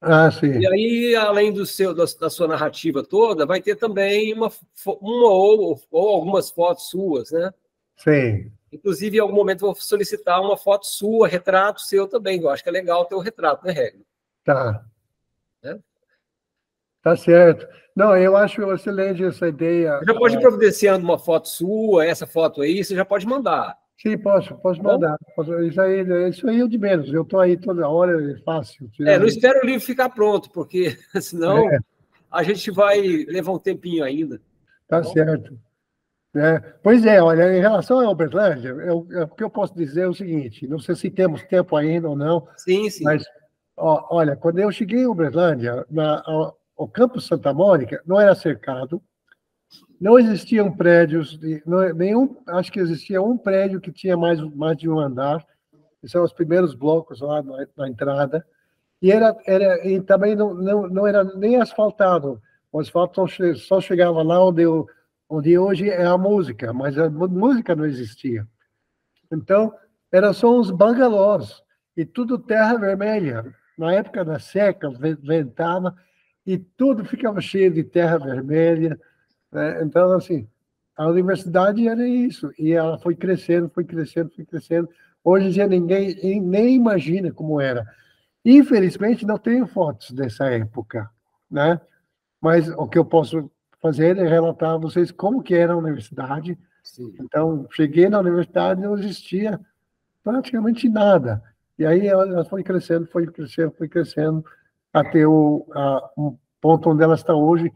Ah, sim. E aí, além do seu, da, da sua narrativa toda, vai ter também uma, uma ou, ou algumas fotos suas, né? Sim. Inclusive, em algum momento, vou solicitar uma foto sua, retrato seu também. Eu acho que é legal ter o retrato, né, Regra? Tá. É? Tá certo. Não, eu acho excelente essa ideia. Você já pode ir providenciando uma foto sua, essa foto aí, você já pode mandar. Sim, posso, posso tá mandar. Isso aí, isso aí é o de menos. Eu estou aí toda hora, é fácil. É, não espero o livro ficar pronto, porque senão é. a gente vai levar um tempinho ainda. Tá, tá certo. É, pois é, olha, em relação à Uberlândia, eu, eu, o que eu posso dizer é o seguinte: não sei se temos tempo ainda ou não. Sim, sim. Mas, ó, olha, quando eu cheguei em Uberlândia, na, o Campo Santa Mônica não era cercado, não existiam prédios, não, nenhum, acho que existia um prédio que tinha mais, mais de um andar, são os primeiros blocos lá na, na entrada. E, era, era, e também não, não, não era nem asfaltado. O asfalto só, só chegava lá onde, eu, onde hoje é a música, mas a música não existia. Então, eram só uns bangalôs, e tudo terra vermelha. Na época da seca, ventava, e tudo ficava cheio de terra vermelha. Né? Então, assim, a universidade era isso, e ela foi crescendo, foi crescendo, foi crescendo. Hoje em dia ninguém nem imagina como era. Infelizmente, não tenho fotos dessa época, né? Mas o que eu posso fazer é relatar a vocês como que era a universidade. Sim. Então, cheguei na universidade não existia praticamente nada. E aí ela foi crescendo, foi crescendo, foi crescendo, até o a, um ponto onde ela está hoje,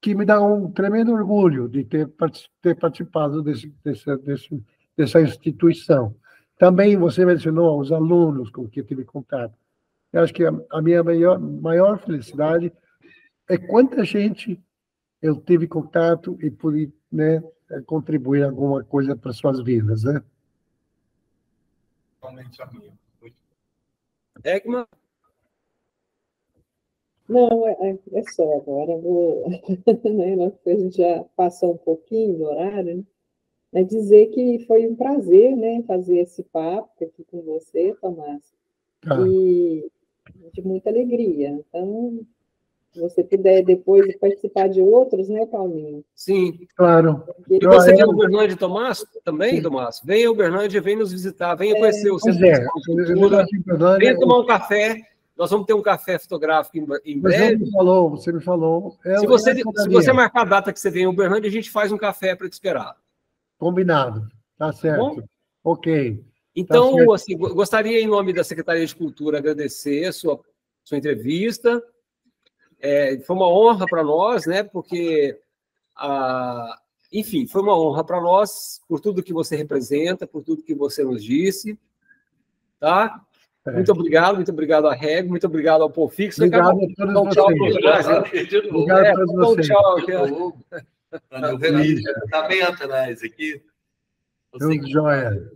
que me dá um tremendo orgulho de ter, ter participado desse, desse, desse, dessa instituição. Também você mencionou os alunos com quem eu tive contato. Eu acho que a, a minha maior, maior felicidade é quanta gente eu tive contato e pude né, contribuir alguma coisa para suas vidas, né? Totalmente a minha. Egma? Não, é, é, é só agora. Vou, né, a gente já passou um pouquinho do horário, né? É dizer que foi um prazer né, fazer esse papo aqui com você, Tomás. Ah. E de muita alegria. Então, se você puder depois participar de outros, né, Paulinho? Sim. Claro. E você quer o Bernardo Tomás também, Sim. Tomás? Venha o Bernardo, venha nos visitar, venha é, conhecer o Centro é, de Venha tomar um café. Nós vamos ter um café fotográfico em, em breve. Você me falou, você me falou. É, se, você, se você marcar a data que você vem o Bernardo, a gente faz um café para te esperar. Combinado. Tá certo. Bom? Ok. Então, tá assim, gostaria, em nome da Secretaria de Cultura, agradecer a sua, sua entrevista. É, foi uma honra para nós, né? Porque, a, enfim, foi uma honra para nós por tudo que você representa, por tudo que você nos disse, tá? É. Muito obrigado, muito obrigado a Reg, muito obrigado ao Paul Fix. Obrigado a todos tchau, vocês. Obrigado a todos vocês. Tchau, tchau. Está bem atrás aqui. Tudo jóia.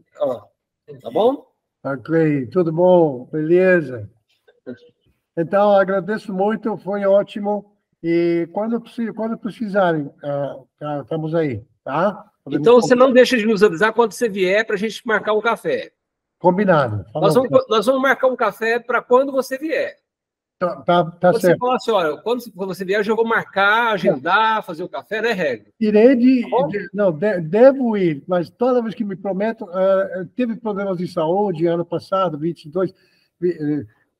Tá bom? Ok, tudo bom, beleza. Então, agradeço muito, foi ótimo. E quando, quando precisarem, uh, estamos aí, tá? Podemos então, você não deixa de nos avisar quando você vier para a gente marcar um café. Combinado. Nós vamos, nós vamos marcar um café para quando você vier. Tá, tá, tá você certo. fala assim, olha, quando você vier, eu já vou marcar, agendar, fazer o café, né, regra? Irei de, tá de não, de, devo ir, mas toda vez que me prometo, uh, teve problemas de saúde ano passado, 22,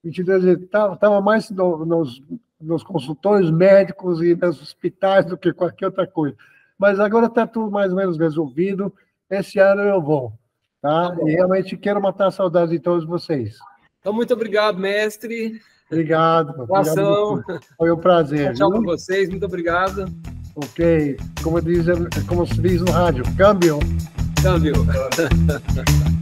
22 estava mais no, nos, nos consultórios médicos e nos hospitais do que qualquer outra coisa. Mas agora está tudo mais ou menos resolvido. Esse ano eu vou? Tá e realmente quero matar a saudade de todos vocês. Então, muito obrigado, mestre. Obrigado. obrigado Foi um prazer. Tchau para vocês, muito obrigado. Ok. Como, diz, como se diz no rádio, câmbio. Câmbio.